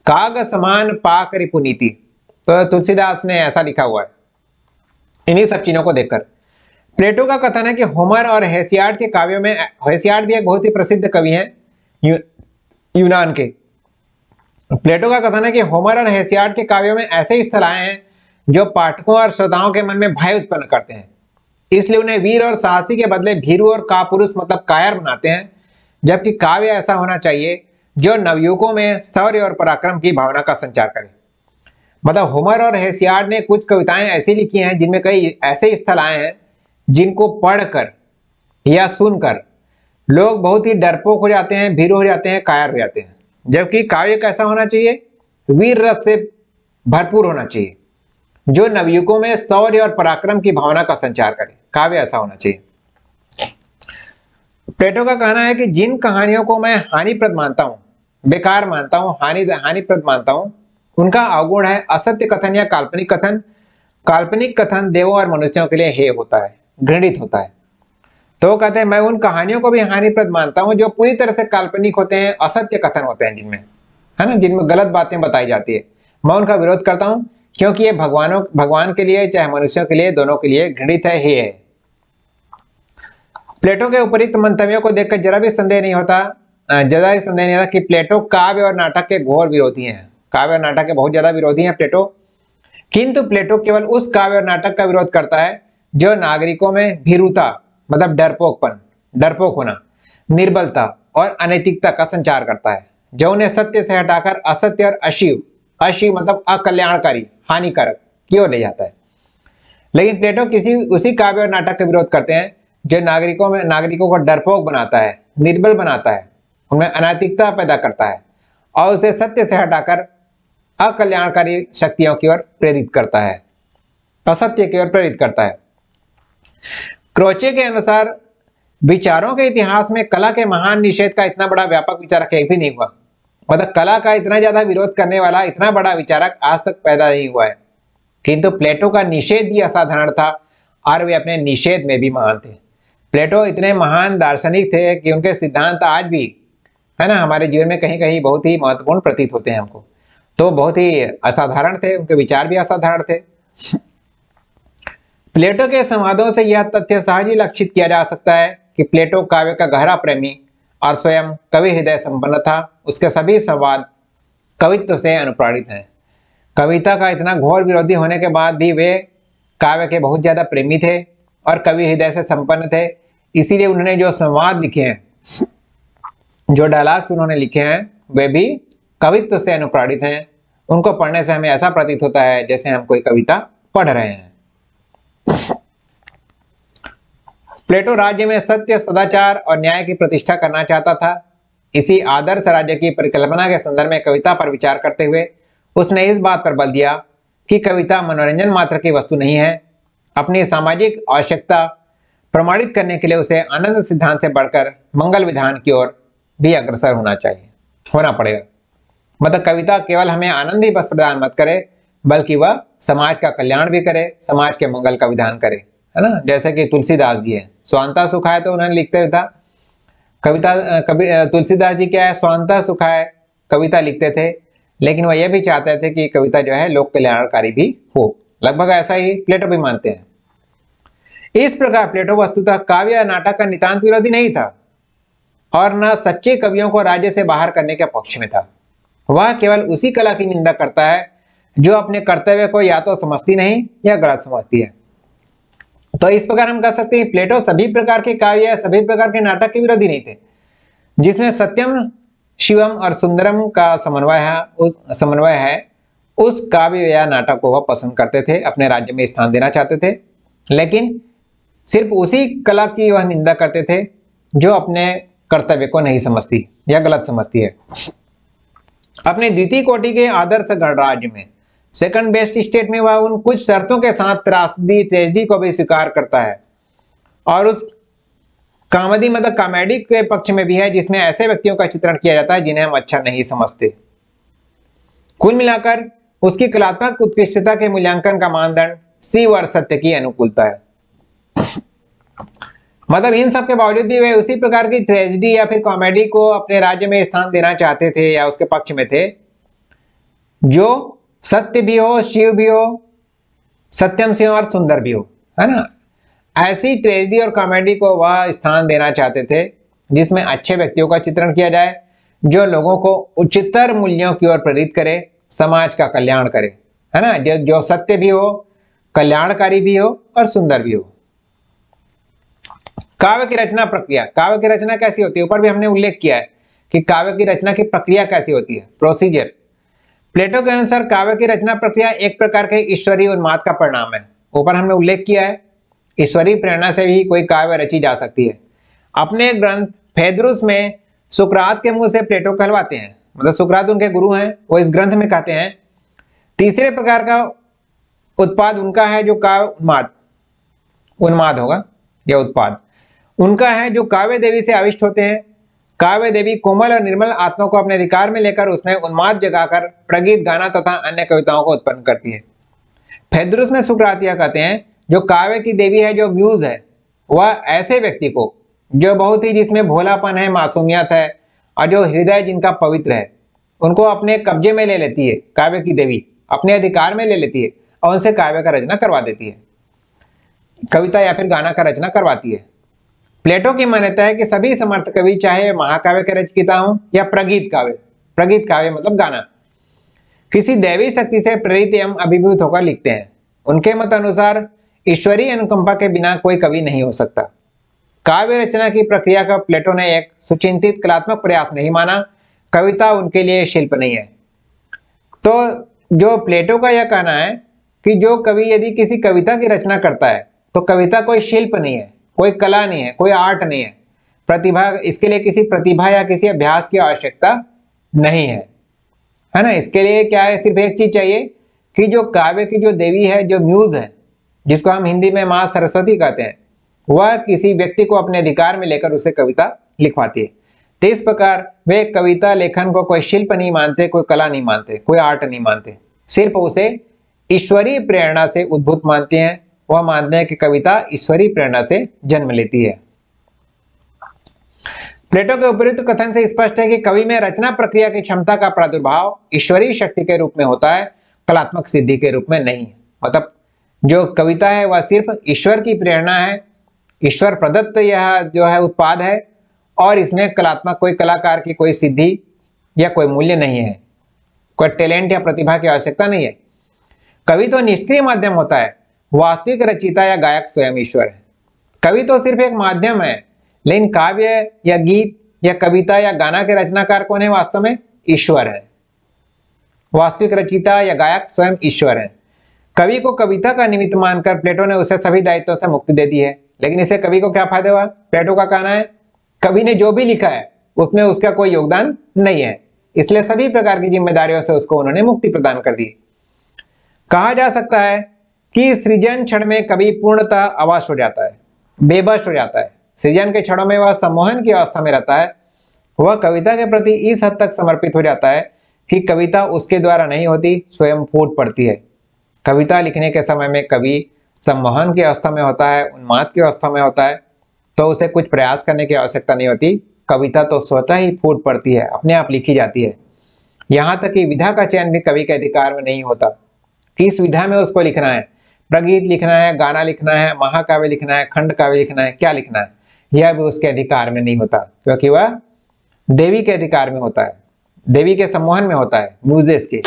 काग समान पाक रिपुनीति तो तुलसीदास ने ऐसा लिखा हुआ है। इन्हीं सब चीज़ों को देखकर। प्लेटो का कथन है कि होमर और हेसियाड के काव्यों में हेसियाड भी एक बहुत ही प्रसिद्ध कवि हैं यू, यूनान के। प्लेटो का कथन है कि होमर और हेसियाड के काव्यों में ऐसे स्थल आए हैं जो पाठकों और श्रोताओं के मन में भय उत्पन्न करते हैं। इसलिए उन्हें वीर और साहसी के बदले भीरु और कापुरुष मतलब कायर बनाते हैं जबकि काव्य ऐसा होना चाहिए जो नवयुवकों में शौर्य और पराक्रम की भावना का संचार करे। मतलब होमर और हेसियाड ने कुछ कविताएँ ऐसी लिखी हैं जिनमें कई ऐसे स्थल आए हैं जिनको पढ़कर या सुनकर लोग बहुत ही डरपोक हो जाते हैं भीरू हो जाते हैं, कायर हो जाते हैं। जबकि काव्य कैसा होना चाहिए? वीर रस से भरपूर होना चाहिए। जो नवयुगों में शौर्य और पराक्रम की भावना का संचार करे, काव्य ऐसा होना चाहिए। प्लेटो का कहना है कि जिन कहानियों को मैं हानिप्रद मानता हूँ, बेकार मानता हूँ, हानि, हानिप्रद मानता हूँ, उनका अवगुण है असत्य कथन या काल्पनिक कथन। काल्पनिक कथन देवों और मनुष्यों के लिए हे होता है। घृणित होता है। तो कहते हैं, मैं उन कहानियों को भी हानिप्रद मानता हूँ, जो पूरी तरह से काल्पनिक होते हैं, असत्य कथन होते हैं जिनमें। है ना? जिनमें गलत बातें बताई जाती है। मैं उनका विरोध करता हूँ, क्योंकि ये भगवानों, भगवान के लिए, चाहे मनुष्यों के लिए, दोनों के लिए घृणित है, ही है। प्लेटो के उपरिक्त मंतव्यों को देखकर जरा भी संदेह नहीं होता जरा भी संदेह नहीं होता कि प्लेटो काव्य और नाटक के घोर विरोधी हैं। काव्य और नाटक के बहुत ज़्यादा विरोधी हैं प्लेटो। किंतु प्लेटो केवल उस काव्य और नाटक का विरोध करता है जो नागरिकों में भीरुता मतलब डरपोकपन, डरपोक होना, निर्बलता और अनैतिकता का संचार करता है, जो उन्हें सत्य से हटाकर असत्य और अशिव अशिव मतलब अकल्याणकारी, हानिकारक की ओर ले जाता है। लेकिन प्लेटो किसी, उसी काव्य और नाटक का विरोध करते हैं, जो नागरिकों में, नागरिकों को डरपोक बनाता है, निर्बल बनाता है, उनमें अनैतिकता पैदा करता है और उसे सत्य से हटाकर अकल्याणकारी शक्तियों की ओर प्रेरित करता है, असत्य की ओर प्रेरित करता है। क्रोचे के अनुसार, विचारों के इतिहास में कला के महान निषेध का इतना बड़ा व्यापक विचारक एक भी नहीं हुआ। मतलब कला का इतना ज़्यादा विरोध करने वाला, इतना बड़ा विचारक आज तक पैदा नहीं हुआ है। किंतु प्लेटो का निषेध भी असाधारण था और वे अपने निषेध में भी महान थे। प्लेटो इतने महान दार्शनिक थे कि उनके सिद्धांत आज भी, है ना, हमारे जीवन में कहीं कहीं बहुत ही महत्वपूर्ण प्रतीत होते हैं हमको। तो बहुत ही असाधारण थे, उनके विचार भी असाधारण थे। प्लेटो के संवादों से यह तथ्य सहज ही लक्षित किया जा सकता है कि प्लेटो काव्य का गहरा प्रेमी और स्वयं कवि हृदय संपन्न था। उसके सभी संवाद कवित्व से अनुप्राणित हैं। कविता का इतना घोर विरोधी होने के बाद भी वे काव्य के बहुत ज़्यादा प्रेमी थे और कवि हृदय से संपन्न थे। इसीलिए उन्होंने जो संवाद लिखे हैं, जो डायलॉग्स उन्होंने लिखे हैं, वे भी कवित्व से अनुप्राणित हैं। उनको पढ़ने से हमें ऐसा प्रतीत होता है जैसे हम कोई कविता पढ़ रहे हैं। प्लेटो राज्य में सत्य, सदाचार और न्याय की प्रतिष्ठा करना चाहता था। इसी आदर्श राज्य की परिकल्पना के संदर्भ में कविता पर विचार करते हुए उसने इस बात पर बल दिया कि कविता मनोरंजन मात्र की वस्तु नहीं है। अपनी सामाजिक आवश्यकता प्रमाणित करने के लिए उसे आनंद सिद्धांत से बढ़कर मंगल विधान की ओर भी अग्रसर होना चाहिए, होना पड़ेगा। मतलब कविता केवल हमें आनंद ही बस प्रदान मत करे, बल्कि वह समाज का कल्याण भी करे, समाज के मंगल का विधान करे। है ना? जैसे कि तुलसीदास जी है। स्वांता सुखाए तो उन्होंने लिखते हुए था। कविता कवि तुलसीदास जी क्या है? स्वांता सुखाए कविता लिखते थे। लेकिन वह यह भी चाहते थे कि कविता जो है लोक कल्याणकारी भी हो। लगभग ऐसा ही प्लेटो भी मानते हैं। इस प्रकार प्लेटो वस्तुतः काव्य नाटक का नितांत विरोधी नहीं था और न सच्चे कवियों को राज्य से बाहर करने के पक्ष में था। वह केवल उसी कला की निंदा करता है जो अपने कर्तव्य को या तो समझती नहीं या गलत समझती है। तो इस प्रकार हम कह सकते हैं, प्लेटो सभी प्रकार के काव्य सभी प्रकार के नाटक के विरोधी नहीं थे। जिसमें सत्यम, शिवम और सुंदरम का समन्वय है समन्वय है, उस काव्य या नाटक को वह पसंद करते थे, अपने राज्य में स्थान देना चाहते थे। लेकिन सिर्फ़ उसी कला की वह निंदा करते थे, जो अपने कर्तव्य को नहीं समझती या गलत समझती है। अपने द्वितीय कोटि के आदर्श गणराज्य में सेकंड बेस्ट स्टेट में वह उन कुछ शर्तों के साथ त्रासदी ट्रेजडी को भी स्वीकार करता है। और उस कॉमेडी मतलब कॉमेडी के पक्ष में भी है, जिसमें ऐसे व्यक्तियों का चित्रण किया जाता है, जिन्हें हम अच्छा नहीं समझते। कुल मिलाकर, उसकी कलात्मक उत्कृष्टता के मूल्यांकन का मानदंड शिव और सत्य की अनुकूलता है। मतलब इन सब के बावजूद भी वे उसी प्रकार की ट्रेजिडी या फिर कॉमेडी को अपने राज्य में स्थान देना चाहते थे या उसके पक्ष में थे, जो सत्य भी हो, शिव भी हो, सत्यम सिंह और सुंदर भी हो, है ना? ऐसी ट्रेजिडी और कॉमेडी को वह स्थान देना चाहते थे, जिसमें अच्छे व्यक्तियों का चित्रण किया जाए, जो लोगों को उच्चतर मूल्यों की ओर प्रेरित करे, समाज का कल्याण करे, है ना? जो जो सत्य भी हो, कल्याणकारी भी हो और सुंदर भी हो। काव्य की रचना प्रक्रिया, काव्य की रचना कैसी होती है? ऊपर भी हमने उल्लेख किया है कि काव्य की रचना की प्रक्रिया कैसी होती है? प्रोसीजर प्लेटो के अनुसार काव्य की रचना प्रक्रिया एक प्रकार के ईश्वरीय उन्माद का परिणाम है। ऊपर हमने उल्लेख किया है, ईश्वरीय प्रेरणा से भी कोई काव्य रची जा सकती है। अपने ग्रंथ, फेदरुस में सुकरात के मुँह से प्लेटो कहलवाते हैं। मतलब सुकरात उनके गुरु हैं, वो इस ग्रंथ में कहते हैं, तीसरे प्रकार का उत्पाद उनका है जो काव्य उन्माद उन्माद होगा, या उत्पाद। उनका है जो काव्य देवी से आविष्ट होते हैं काव्य देवी कोमल और निर्मल आत्मा को अपने अधिकार में लेकर उसमें उन्माद जगाकर प्रगीत गाना तथा अन्य कविताओं को उत्पन्न करती है। फेदरुस में सुक्रातिया कहते हैं, जो काव्य की देवी है, जो म्यूज है, वह ऐसे व्यक्ति को, जो बहुत ही जिसमें भोलापन है, मासूमियत है, और जो हृदय जिनका पवित्र है, उनको अपने कब्जे में ले लेती है, काव्य की देवी, अपने अधिकार में ले लेती है और उनसे काव्य का रचना करवा देती है। कविता या फिर गाना का रचना करवाती है। प्लेटो की मान्यता है कि सभी समर्थ कवि, चाहे महाकाव्य के रचकिता हों या प्रगीत काव्य। प्रगीत काव्य मतलब गाना। किसी दैवी शक्ति से प्रेरित एवं अभिभूत होकर लिखते हैं। उनके मत अनुसार ईश्वरीय अनुकंपा के बिना कोई कवि नहीं हो सकता। काव्य रचना की प्रक्रिया का प्लेटो ने एक सुचिंतित, कलात्मक प्रयास नहीं माना। कविता उनके लिए शिल्प नहीं है। तो जो प्लेटो का यह कहना है कि जो कवि यदि किसी कविता की रचना करता है तो कविता कोई शिल्प नहीं है। कोई कला नहीं है, कोई आर्ट नहीं है। प्रतिभा, इसके लिए किसी प्रतिभा या किसी अभ्यास की आवश्यकता नहीं है। है ना? इसके लिए क्या है? सिर्फ़ एक चीज़ चाहिए कि जो काव्य की जो देवी है, जो म्यूज है, जिसको हम हिंदी में माँ सरस्वती कहते हैं, वह किसी व्यक्ति को अपने अधिकार में लेकर उसे कविता लिखवाती है। तो इस प्रकार वे कविता लेखन को कोई शिल्प नहीं मानते, कोई कला नहीं मानते, कोई आर्ट नहीं मानते। सिर्फ़ उसे ईश्वरीय प्रेरणा से उद्भुत मानते हैं वह मानते हैं कि कविता ईश्वरीय प्रेरणा से जन्म लेती है। प्लेटो के उपयुक्त कथन से स्पष्ट है कि कवि में रचना प्रक्रिया की क्षमता का प्रादुर्भाव ईश्वरीय शक्ति के रूप में होता है, कलात्मक सिद्धि के रूप में नहीं। मतलब जो कविता है वह सिर्फ़ ईश्वर की प्रेरणा है, ईश्वर प्रदत्त यह जो है उत्पाद है, और इसमें कलात्मक कोई कलाकार की कोई सिद्धि या कोई मूल्य नहीं है। कोई टैलेंट या प्रतिभा की आवश्यकता नहीं है। कवि तो निष्क्रिय माध्यम होता है वास्तविक रचिता या गायक स्वयं ईश्वर है। कवि तो सिर्फ़ एक माध्यम है, लेकिन काव्य या गीत या कविता या गाना के रचनाकार कौन है? वास्तव में ईश्वर है। वास्तविक रचिता या गायक स्वयं ईश्वर है। कवि को कविता का निमित्त मानकर प्लेटो ने उसे सभी दायित्वों से मुक्ति दे दी है, लेकिन इसे कवि को क्या फ़ायदा हुआ? प्लेटो का कहना है, कवि ने जो भी लिखा है, उसमें उसका कोई योगदान नहीं है। इसलिए सभी प्रकार की जिम्मेदारियों से उसको उन्होंने मुक्ति प्रदान कर दी। कहा जा सकता है कि सृजन क्षण में कभी पूर्णतः अवश हो जाता है बेबस हो जाता है। सृजन के क्षणों में वह सम्मोहन की अवस्था में रहता है। वह कविता के प्रति इस हद तक समर्पित हो जाता है कि कविता उसके द्वारा नहीं होती, स्वयं फूट पड़ती है। कविता लिखने के समय में कवि सम्मोहन की अवस्था में होता है, उन्माद की अवस्था में होता है तो उसे कुछ प्रयास करने की आवश्यकता नहीं होती। कविता तो स्वतः ही फूट पड़ती है, अपने आप लिखी जाती है। यहाँ तक कि विधा का चयन भी कवि के अधिकार में नहीं होता। किस विधा में उसको लिखना है? प्रगीत लिखना है, गाना लिखना है, महाकाव्य लिखना है खंड काव्य लिखना है, क्या लिखना है? यह भी उसके अधिकार में नहीं होता, क्योंकि वह देवी के अधिकार में होता है, देवी के सम्मोहन में होता है म्यूजेस के।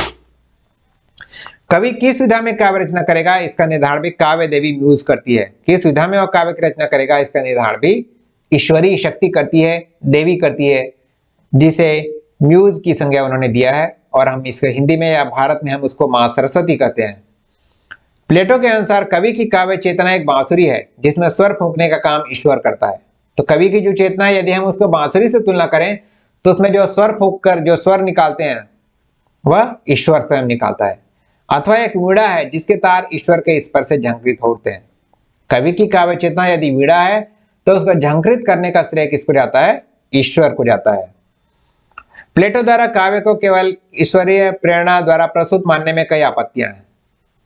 कवि किस विधा में काव्य रचना करेगा, इसका निर्धारण भी काव्य देवी म्यूज करती है। किस विधा में वह काव्य की रचना करेगा, इसका निर्धारण भी ईश्वरीय शक्ति करती है, देवी करती है, जिसे म्यूज की संज्ञा उन्होंने दिया है, और हम इसके हिंदी में या भारत में हम उसको माँ सरस्वती कहते हैं। प्लेटो के अनुसार कवि की काव्य चेतना एक बांसुरी है, जिसमें स्वर फूकने का काम ईश्वर करता है। तो कवि की जो चेतना है, यदि हम उसको बांसुरी से तुलना करें तो उसमें जो स्वर फूक कर जो स्वर निकालते हैं, वह ईश्वर स्वयं निकालता है। अथवा एक वीड़ा है, जिसके तार ईश्वर के स्पर्श से झंकृत होते हैं। कवि की काव्य चेतना यदि वीड़ा है तो उसको झंकृत करने का श्रेय किसको जाता है? ईश्वर को जाता है। प्लेटो द्वारा काव्य को केवल ईश्वरीय प्रेरणा द्वारा प्रस्तुत मानने में कई आपत्तियाँ हैं।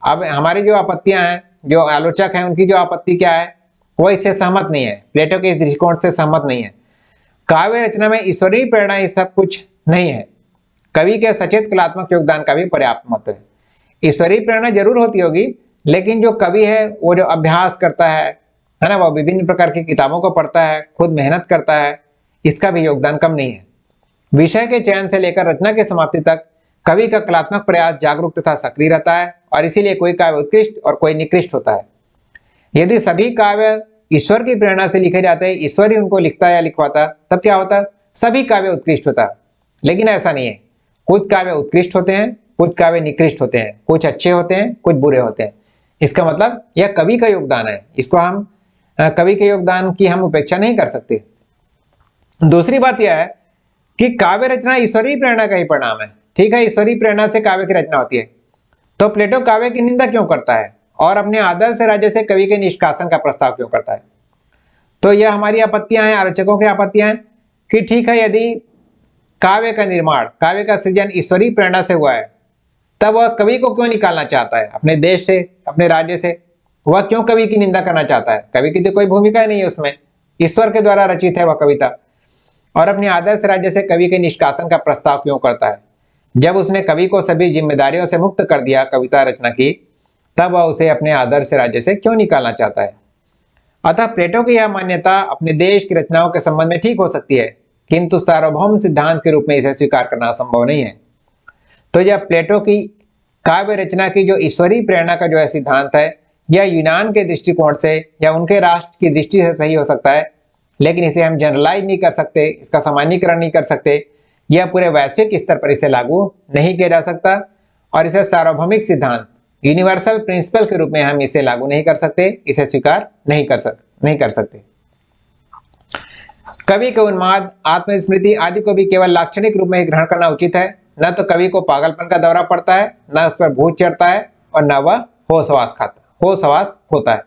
अब हमारी जो आपत्तियाँ हैं, जो आलोचक हैं, उनकी जो आपत्ति क्या है, वो इससे सहमत नहीं है। प्लेटो के इस दृष्टिकोण से सहमत नहीं है। काव्य रचना में ईश्वरीय प्रेरणा ये सब कुछ नहीं है। कवि के सचेत कलात्मक योगदान का भी पर्याप्त मत है। ईश्वरीय प्रेरणा ज़रूर होती होगी, लेकिन जो कवि है, वो जो अभ्यास करता है है ना, वो विभिन्न प्रकार की किताबों को पढ़ता है, खुद मेहनत करता है, इसका भी योगदान कम नहीं है। विषय के चयन से लेकर रचना की समाप्ति तक कवि का कलात्मक प्रयास जागरूक तथा सक्रिय रहता है और इसीलिए कोई काव्य उत्कृष्ट और कोई निकृष्ट होता है। यदि सभी काव्य ईश्वर की प्रेरणा से लिखे जाते हैं, ईश्वर ही उनको लिखता या लिखवाता, तब क्या होता? सभी काव्य उत्कृष्ट होता। लेकिन ऐसा नहीं है। कुछ काव्य उत्कृष्ट होते हैं, कुछ काव्य निकृष्ट होते हैं। कुछ अच्छे होते हैं, कुछ बुरे होते हैं। इसका मतलब यह कवि का योगदान है। इसको हम कवि के योगदान की हम उपेक्षा नहीं कर सकते। दूसरी बात यह है कि काव्य रचना ईश्वरीय प्रेरणा का ही परिणाम है। ठीक है ईश्वरीय प्रेरणा से काव्य की रचना होती है। तो प्लेटो काव्य की निंदा क्यों करता है? और अपने आदर्श राज्य से कवि के निष्कासन का प्रस्ताव क्यों करता है? तो यह हमारी आपत्तियाँ हैं, आलोचकों की आपत्तियाँ हैं, कि ठीक है, यदि काव्य का निर्माण, काव्य का सृजन ईश्वरीय प्रेरणा से हुआ है, तब वह कवि को क्यों निकालना चाहता है? अपने देश से, अपने राज्य से, वह क्यों कवि की निंदा करना चाहता है? कवि की तो कोई भूमिका ही नहीं है उसमें। ईश्वर के द्वारा रचित है वह कविता। और अपने आदर्श राज्य से कवि के निष्कासन का प्रस्ताव क्यों करता है? जब उसने कवि को सभी जिम्मेदारियों से मुक्त कर दिया, कविता रचना की, तब वह उसे अपने आदर्श राज्य से क्यों निकालना चाहता है? अतः प्लेटो की यह मान्यता अपने देश की रचनाओं के संबंध में ठीक हो सकती है, किंतु सार्वभौम सिद्धांत के रूप में इसे स्वीकार करना संभव नहीं है। तो यह प्लेटो की काव्य रचना की जो ईश्वरीय प्रेरणा का जो है सिद्धांत है, यह यूनान के दृष्टिकोण से या उनके राष्ट्र की दृष्टि से सही हो सकता है, लेकिन इसे हम जनरलाइज नहीं कर सकते, इसका सामान्यकरण नहीं कर सकते यह पूरे वैश्विक स्तर पर इसे लागू नहीं किया जा सकता और इसे सार्वभौमिक सिद्धांत यूनिवर्सल प्रिंसिपल के रूप में हम इसे लागू नहीं कर सकते, इसे स्वीकार नहीं कर सक, नहीं कर सकते। कवि के उन्माद, आत्मस्मृति आदि को भी केवल लाक्षणिक रूप में ही ग्रहण करना उचित है। न तो कवि को पागलपन का दौरा पड़ता है, न उस पर भूत चढ़ता है और न वह होशवास खाता, होशवास होता है।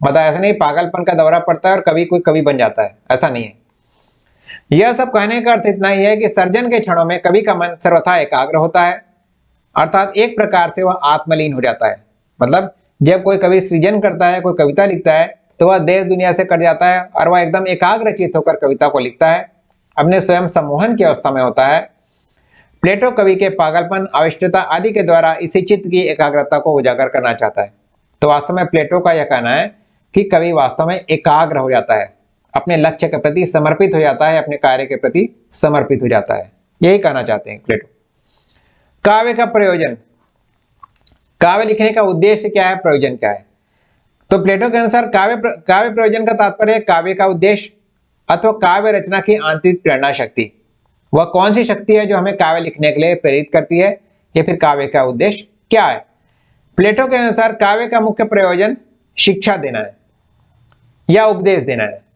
मतलब ऐसा नहीं, पागलपन का दौरा पड़ता है और कभी कोई कवि बन जाता है, ऐसा नहीं है। यह सब कहने का अर्थ इतना ही है कि सर्जन के क्षणों में कवि का मन सर्वथा एकाग्र होता है, अर्थात एक प्रकार से वह आत्मलीन हो जाता है। मतलब जब कोई कवि सृजन करता है, कोई कविता लिखता है तो वह देश दुनिया से कट जाता है और वह एकदम एकाग्रचित होकर कविता को लिखता है। अपने स्वयं सम्मोहन की अवस्था में होता है। प्लेटो कवि के पागलपन, अविष्टता आदि के द्वारा इसी चित्त की एकाग्रता को उजागर करना चाहता है। तो वास्तव में प्लेटो का यह कहना है कि कवि वास्तव में एकाग्र हो जाता है। अपने लक्ष्य के प्रति समर्पित हो जाता है, अपने कार्य के प्रति समर्पित हो जाता है। यही कहना चाहते हैं प्लेटो। काव्य का प्रयोजन। काव्य लिखने का उद्देश्य क्या है? प्रयोजन क्या है? तो प्लेटो के अनुसार काव्य काव्य प्रयोजन का तात्पर्य काव्य का उद्देश्य अथवा काव्य रचना की आंतरिक प्रेरणा शक्ति। वह कौन सी शक्ति है जो हमें काव्य लिखने के लिए प्रेरित करती है? या फिर काव्य का उद्देश्य क्या है? प्लेटो के अनुसार काव्य का मुख्य प्रयोजन शिक्षा देना है या उपदेश देना है।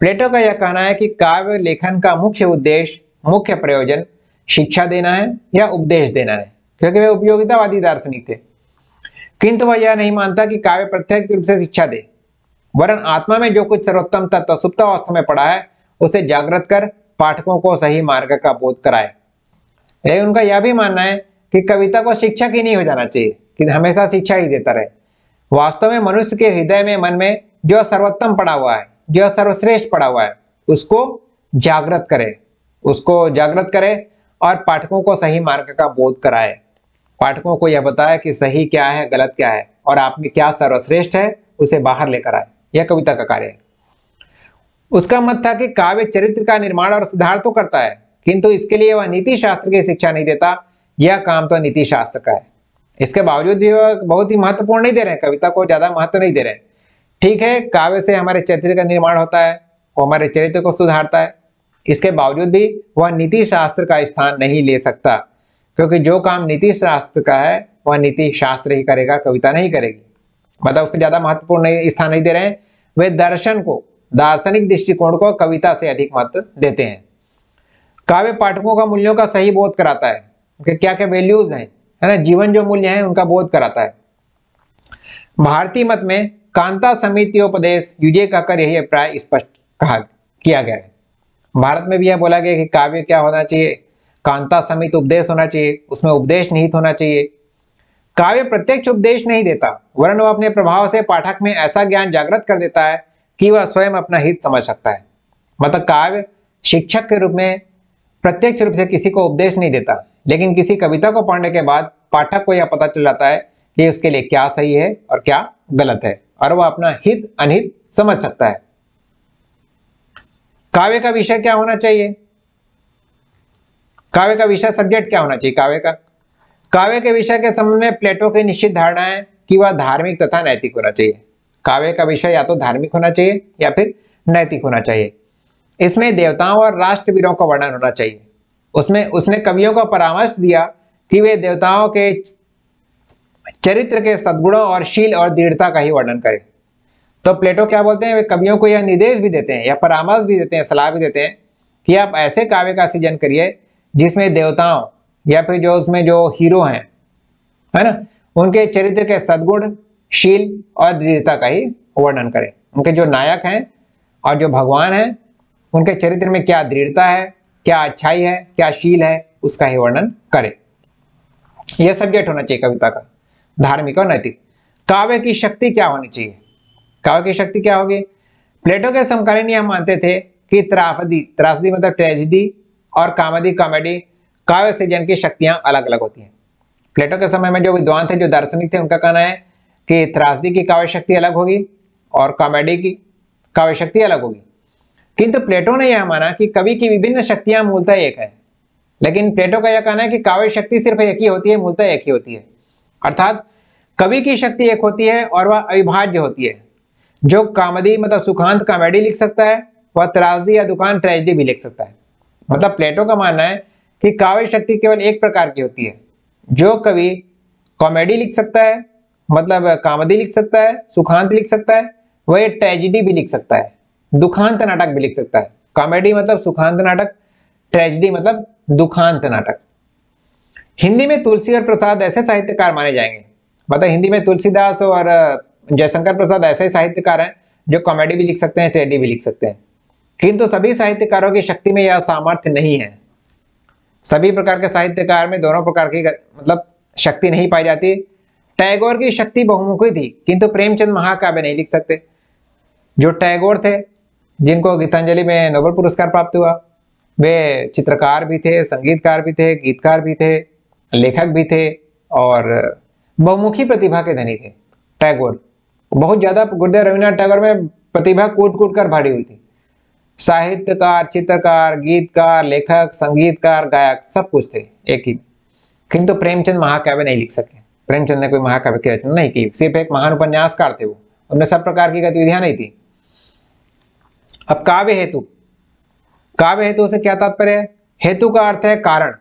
प्लेटो का यह कहना है कि काव्य लेखन का मुख्य उद्देश्य, मुख्य प्रयोजन शिक्षा देना है या उपदेश देना है, क्योंकि वे उपयोगितावादी दार्शनिक थे। किंतु वह यह नहीं मानता कि काव्य प्रत्यक्ष रूप से शिक्षा दे, वरन आत्मा में जो कुछ सर्वोत्तम तत्व सुप्तावस्था में पड़ा है, उसे जागृत कर पाठकों को सही मार्ग का बोध कराए। लेकिन उनका यह भी मानना है कि कविता को शिक्षक ही नहीं हो जाना चाहिए, कि हमेशा शिक्षा ही देता रहे। वास्तव में मनुष्य के हृदय में, मन में जो सर्वोत्तम पड़ा हुआ है जो सर्वश्रेष्ठ पड़ा हुआ है, उसको जागृत करे। उसको जागृत करे और पाठकों को सही मार्ग का बोध कराए। पाठकों को यह बताए कि सही क्या है, गलत क्या है और आप में क्या सर्वश्रेष्ठ है, उसे बाहर लेकर आए। यह कविता का कार्य है। उसका मत था कि काव्य चरित्र का निर्माण और सुधार तो करता है, किंतु इसके लिए वह नीति शास्त्र की शिक्षा नहीं देता। यह काम तो नीति शास्त्र का है। इसके बावजूद भी वह बहुत ही महत्वपूर्ण नहीं दे रहे हैं, कविता को ज़्यादा महत्व नहीं दे रहे ठीक है, काव्य से हमारे चरित्र का निर्माण होता है, वो हमारे चरित्र को सुधारता है। इसके बावजूद भी वह नीति शास्त्र का स्थान नहीं ले सकता, क्योंकि जो काम नीति शास्त्र का है, वह नीति शास्त्र ही करेगा, कविता नहीं करेगी। मतलब उसको ज़्यादा महत्वपूर्ण स्थान नहीं दे रहे हैं। वे दर्शन को, दार्शनिक दृष्टिकोण को कविता से अधिक महत्व देते हैं। काव्य पाठकों का मूल्यों का सही बोध कराता है, उनके क्या क्या वैल्यूज़ हैं, है ना? जीवन जो मूल्य है, उनका बोध कराता है। भारतीय मत में कांता समिति उपदेश युजय कहकर यही अभिप्राय स्पष्ट कहा किया गया है। भारत में भी यह बोला गया कि काव्य क्या होना चाहिए? कांता समित उपदेश होना चाहिए, उसमें उपदेश निहित होना चाहिए। काव्य प्रत्यक्ष उपदेश नहीं देता, वरन वह अपने प्रभाव से पाठक में ऐसा ज्ञान जागृत कर देता है कि वह स्वयं अपना हित समझ सकता है। मतलब काव्य शिक्षक के रूप में प्रत्यक्ष रूप से किसी को उपदेश नहीं देता, लेकिन किसी कविता को पढ़ने के बाद पाठक को यह पता चल जाता है कि उसके लिए क्या सही है और क्या गलत है। और वह अपना हित, अनहित समझ सकता है। काव्य का विषय क्या होना चाहिए? काव्य का विषय सब्जेक्ट क्या होना चाहिए काव्य का? काव्य के विषय के संबंध में प्लेटो की निश्चित धारणा है कि वह धार्मिक तथा नैतिक होना चाहिए। काव्य का विषय या तो धार्मिक होना चाहिए या फिर नैतिक होना चाहिए। इसमें देवताओं और राष्ट्रवीरों का वर्णन होना चाहिए। उसमें, उसने कवियों को परामर्श दिया कि वे देवताओं के चरित्र के सद्गुणों और शील और दृढ़ता का ही वर्णन करें। तो प्लेटो क्या बोलते हैं? वे कवियों को यह निर्देश भी देते हैं, या परामर्श भी देते हैं, सलाह भी देते हैं कि आप ऐसे काव्य का सृजन करिए जिसमें देवताओं या फिर जो उसमें जो हीरो हैं, है ना? उनके चरित्र के सद्गुण, शील और दृढ़ता का ही वर्णन करें। उनके जो नायक हैं और जो भगवान हैं, उनके चरित्र में क्या दृढ़ता है, क्या अच्छाई है, क्या शील है, उसका ही वर्णन करें। यह सब्जेक्ट होना चाहिए कविता का। धार्मिक और नैतिक। काव्य की शक्ति क्या होनी चाहिए? काव्य की शक्ति क्या होगी? प्लेटो के समकालीन यह मानते थे कि त्रासदी त्रासदी मतलब ट्रेजिडी और कामेडी कॉमेडी काव्य सृजन की शक्तियाँ अलग अलग होती हैं। प्लेटो के समय में जो विद्वान थे, जो दार्शनिक थे, उनका कहना है कि त्रासदी की काव्य शक्ति अलग होगी और कॉमेडी की काव्य शक्ति अलग होगी। किंतु प्लेटो ने यह माना कि कवि की विभिन्न शक्तियाँ मूलतः एक है। लेकिन प्लेटो का यह कहना है कि काव्य शक्ति सिर्फ़ एक ही होती है, मूलतः एक ही होती है। अर्थात कवि की शक्ति एक होती है और वह अविभाज्य होती है। जो कामेडी मतलब सुखांत कॉमेडी लिख सकता है, वह त्रासदी या दुकान ट्रेजिडी भी लिख सकता है। मतलब प्लेटो का मानना है कि काव्य शक्ति केवल एक प्रकार की होती है। जो कवि कॉमेडी लिख सकता है मतलब कामेडी लिख सकता है, सुखांत लिख सकता है, वह ट्रेजिडी भी लिख सकता है। दुखांत नाटक भी लिख सकता है। कॉमेडी मतलब सुखांत नाटक ट्रेजिडी मतलब दुखांत नाटक। हिंदी में तुलसी और प्रसाद ऐसे साहित्यकार माने जाएँगे। मतलब हिंदी में तुलसीदास और जयशंकर प्रसाद ऐसे साहित्यकार हैं, जो कॉमेडी भी लिख सकते हैं ट्रेडी भी लिख सकते हैं। किंतु सभी साहित्यकारों की शक्ति में यह सामर्थ्य नहीं है। सभी प्रकार के साहित्यकार में दोनों प्रकार की मतलब शक्ति नहीं पाई जाती। टैगोर की शक्ति बहुमुखी थी, किंतु प्रेमचंद महाकाव्य नहीं लिख सकते। जो टैगोर थे, जिनको गीतांजलि में नोबल पुरस्कार प्राप्त हुआ, वे चित्रकार भी थे, संगीतकार भी थे, गीतकार भी थे। लेखक भी थे और बहुमुखी प्रतिभा के धनी थे, टैगोर। बहुत ज़्यादा गुरुदेव रविन्द्रनाथ टैगोर में प्रतिभा कूट कूट कर भारी हुई थी। साहित्यकार, चित्रकार, गीतकार, लेखक, संगीतकार, गायक, सब कुछ थे, एक ही। किंतु प्रेमचंद महाकाव्य नहीं लिख सके। प्रेमचंद ने कोई महाकाव्य की रचना नहीं की। सिर्फ़ एक महान उपन्यासकार थे वो। उनमें सब प्रकार की गतिविधियाँ नहीं थी। अब काव्य हेतु। काव्य हेतु से क्या तात्पर्य है? हेतु का अर्थ है कारण।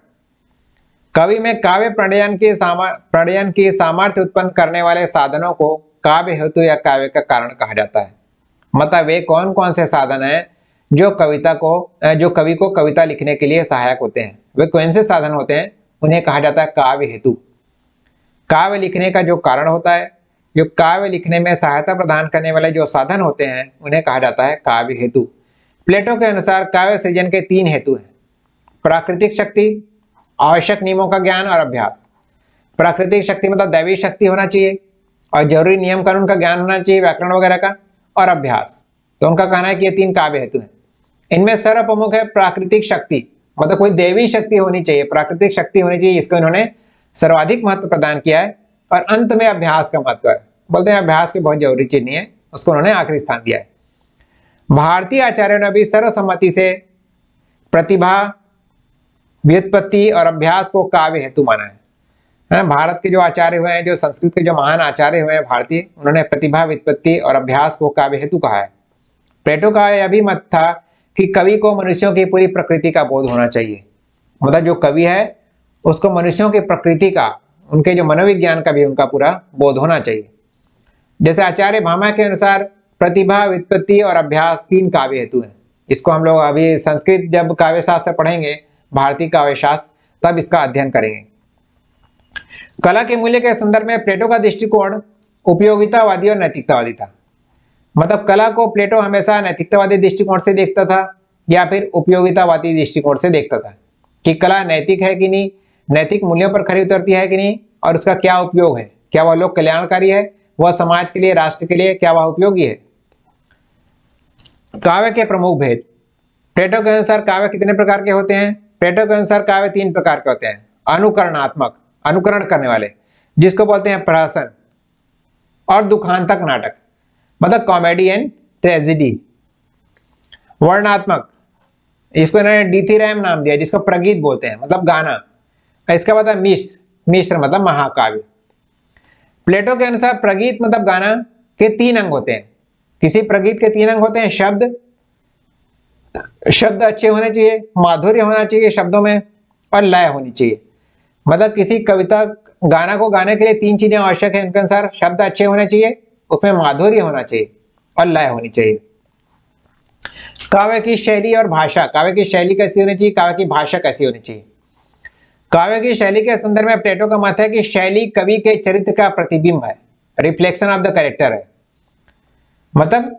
कवि में काव्य प्रणयन की प्रणयन की सामर्थ्य उत्पन्न करने वाले साधनों को काव्य हेतु या काव्य का कारण कहा जाता है। मतलब वे कौन कौन से साधन हैं जो कविता को जो कवि को कविता लिखने के लिए सहायक होते हैं? वे कौन से साधन होते हैं? उन्हें कहा जाता है काव्य हेतु। काव्य लिखने का जो कारण होता है, जो काव्य लिखने में सहायता प्रदान करने वाले जो साधन होते हैं, उन्हें कहा जाता है काव्य हेतु। प्लेटो के अनुसार काव्य सृजन के तीन हेतु हैं। प्राकृतिक शक्ति आवश्यक नियमों का ज्ञान और अभ्यास। प्राकृतिक शक्ति मतलब दैवी शक्ति होना चाहिए और ज़रूरी नियम कानून का ज्ञान होना चाहिए, व्याकरण वगैरह का और अभ्यास। तो उनका कहना है कि ये तीन काव्य हेतु हैं। इनमें सर्वप्रमुख है प्राकृतिक शक्ति मतलब कोई देवी शक्ति होनी चाहिए, प्राकृतिक शक्ति होनी चाहिए, इसको इन्होंने सर्वाधिक महत्व प्रदान किया है और अंत में अभ्यास का महत्व है। बोलते हैं अभ्यास की बहुत ज़रूरी चीज़ नहीं है, उसको उन्होंने आखिरी स्थान दिया है। भारतीय आचार्यों ने भी सर्वसम्मति से प्रतिभा व्युत्पत्ति और अभ्यास को काव्य हेतु माना है। है ना? भारत के जो आचार्य हुए हैं, जो संस्कृत के जो महान आचार्य हुए हैं, भारतीय, उन्होंने प्रतिभा, व्युत्पत्ति और अभ्यास को काव्य हेतु कहा है। प्लेटो का यह भी मत था कि कवि को मनुष्यों की पूरी प्रकृति का बोध होना चाहिए। मतलब जो कवि है, उसको मनुष्यों की प्रकृति का, उनके जो मनोविज्ञान का भी उनका पूरा बोध होना चाहिए। जैसे आचार्य भामा के अनुसार प्रतिभा, व्युत्पत्ति और अभ्यास तीन काव्य हेतु हैं। इसको हम लोग अभी संस्कृत जब काव्य शास्त्र पढ़ेंगे भारतीय काव्य शास्त्र तब इसका अध्ययन करेंगे। कला के मूल्य के संदर्भ में प्लेटो का दृष्टिकोण उपयोगितावादी और नैतिकतावादी था। मतलब कला को प्लेटो हमेशा नैतिकतावादी दृष्टिकोण से देखता था या फिर उपयोगितावादी दृष्टिकोण से देखता था कि कला नैतिक है कि नहीं, नैतिक मूल्यों पर खरी उतरती है कि नहीं और उसका क्या उपयोग है? क्या वह लोग कल्याणकारी है? वह समाज के लिए, राष्ट्र के लिए क्या वह उपयोगी है? काव्य के प्रमुख भेद। प्लेटो के अनुसार काव्य कितने प्रकार के होते हैं? प्लेटो के अनुसार काव्य तीन प्रकार के होते हैं। अनुकरणात्मक, अनुकरण करने वाले, जिसको बोलते हैं प्रहसन, और दुखांतक नाटक मतलब कॉमेडी एंड ट्रेजिडी वर्णात्मक, इसको इन्होंने डीथी रैम नाम दिया, जिसको प्रगीत बोलते हैं मतलब गाना। इसका मतलब मिश्र मिश्र मतलब महाकाव्य। प्लेटो के अनुसार प्रगीत मतलब गाना के तीन अंग होते हैं। किसी प्रगीत के तीन अंग होते हैं? शब्द शब्द अच्छे होने चाहिए, माधुर्य होना चाहिए शब्दों में और लय होनी चाहिए। मतलब किसी कविता, गाना को गाने के लिए तीन चीज़ें आवश्यक है उनके अनुसार। शब्द अच्छे होने चाहिए, उसमें माधुर्य होना चाहिए और लय होनी चाहिए। काव्य की शैली और भाषा, काव्य की शैली कैसी होनी चाहिए, काव्य की भाषा कैसी होनी चाहिए। काव्य की शैली के संदर्भ में प्लेटो का मत है कि शैली कवि के चरित्र का प्रतिबिंब है, रिफ्लेक्शन ऑफ़ द कैरेक्टर है। मतलब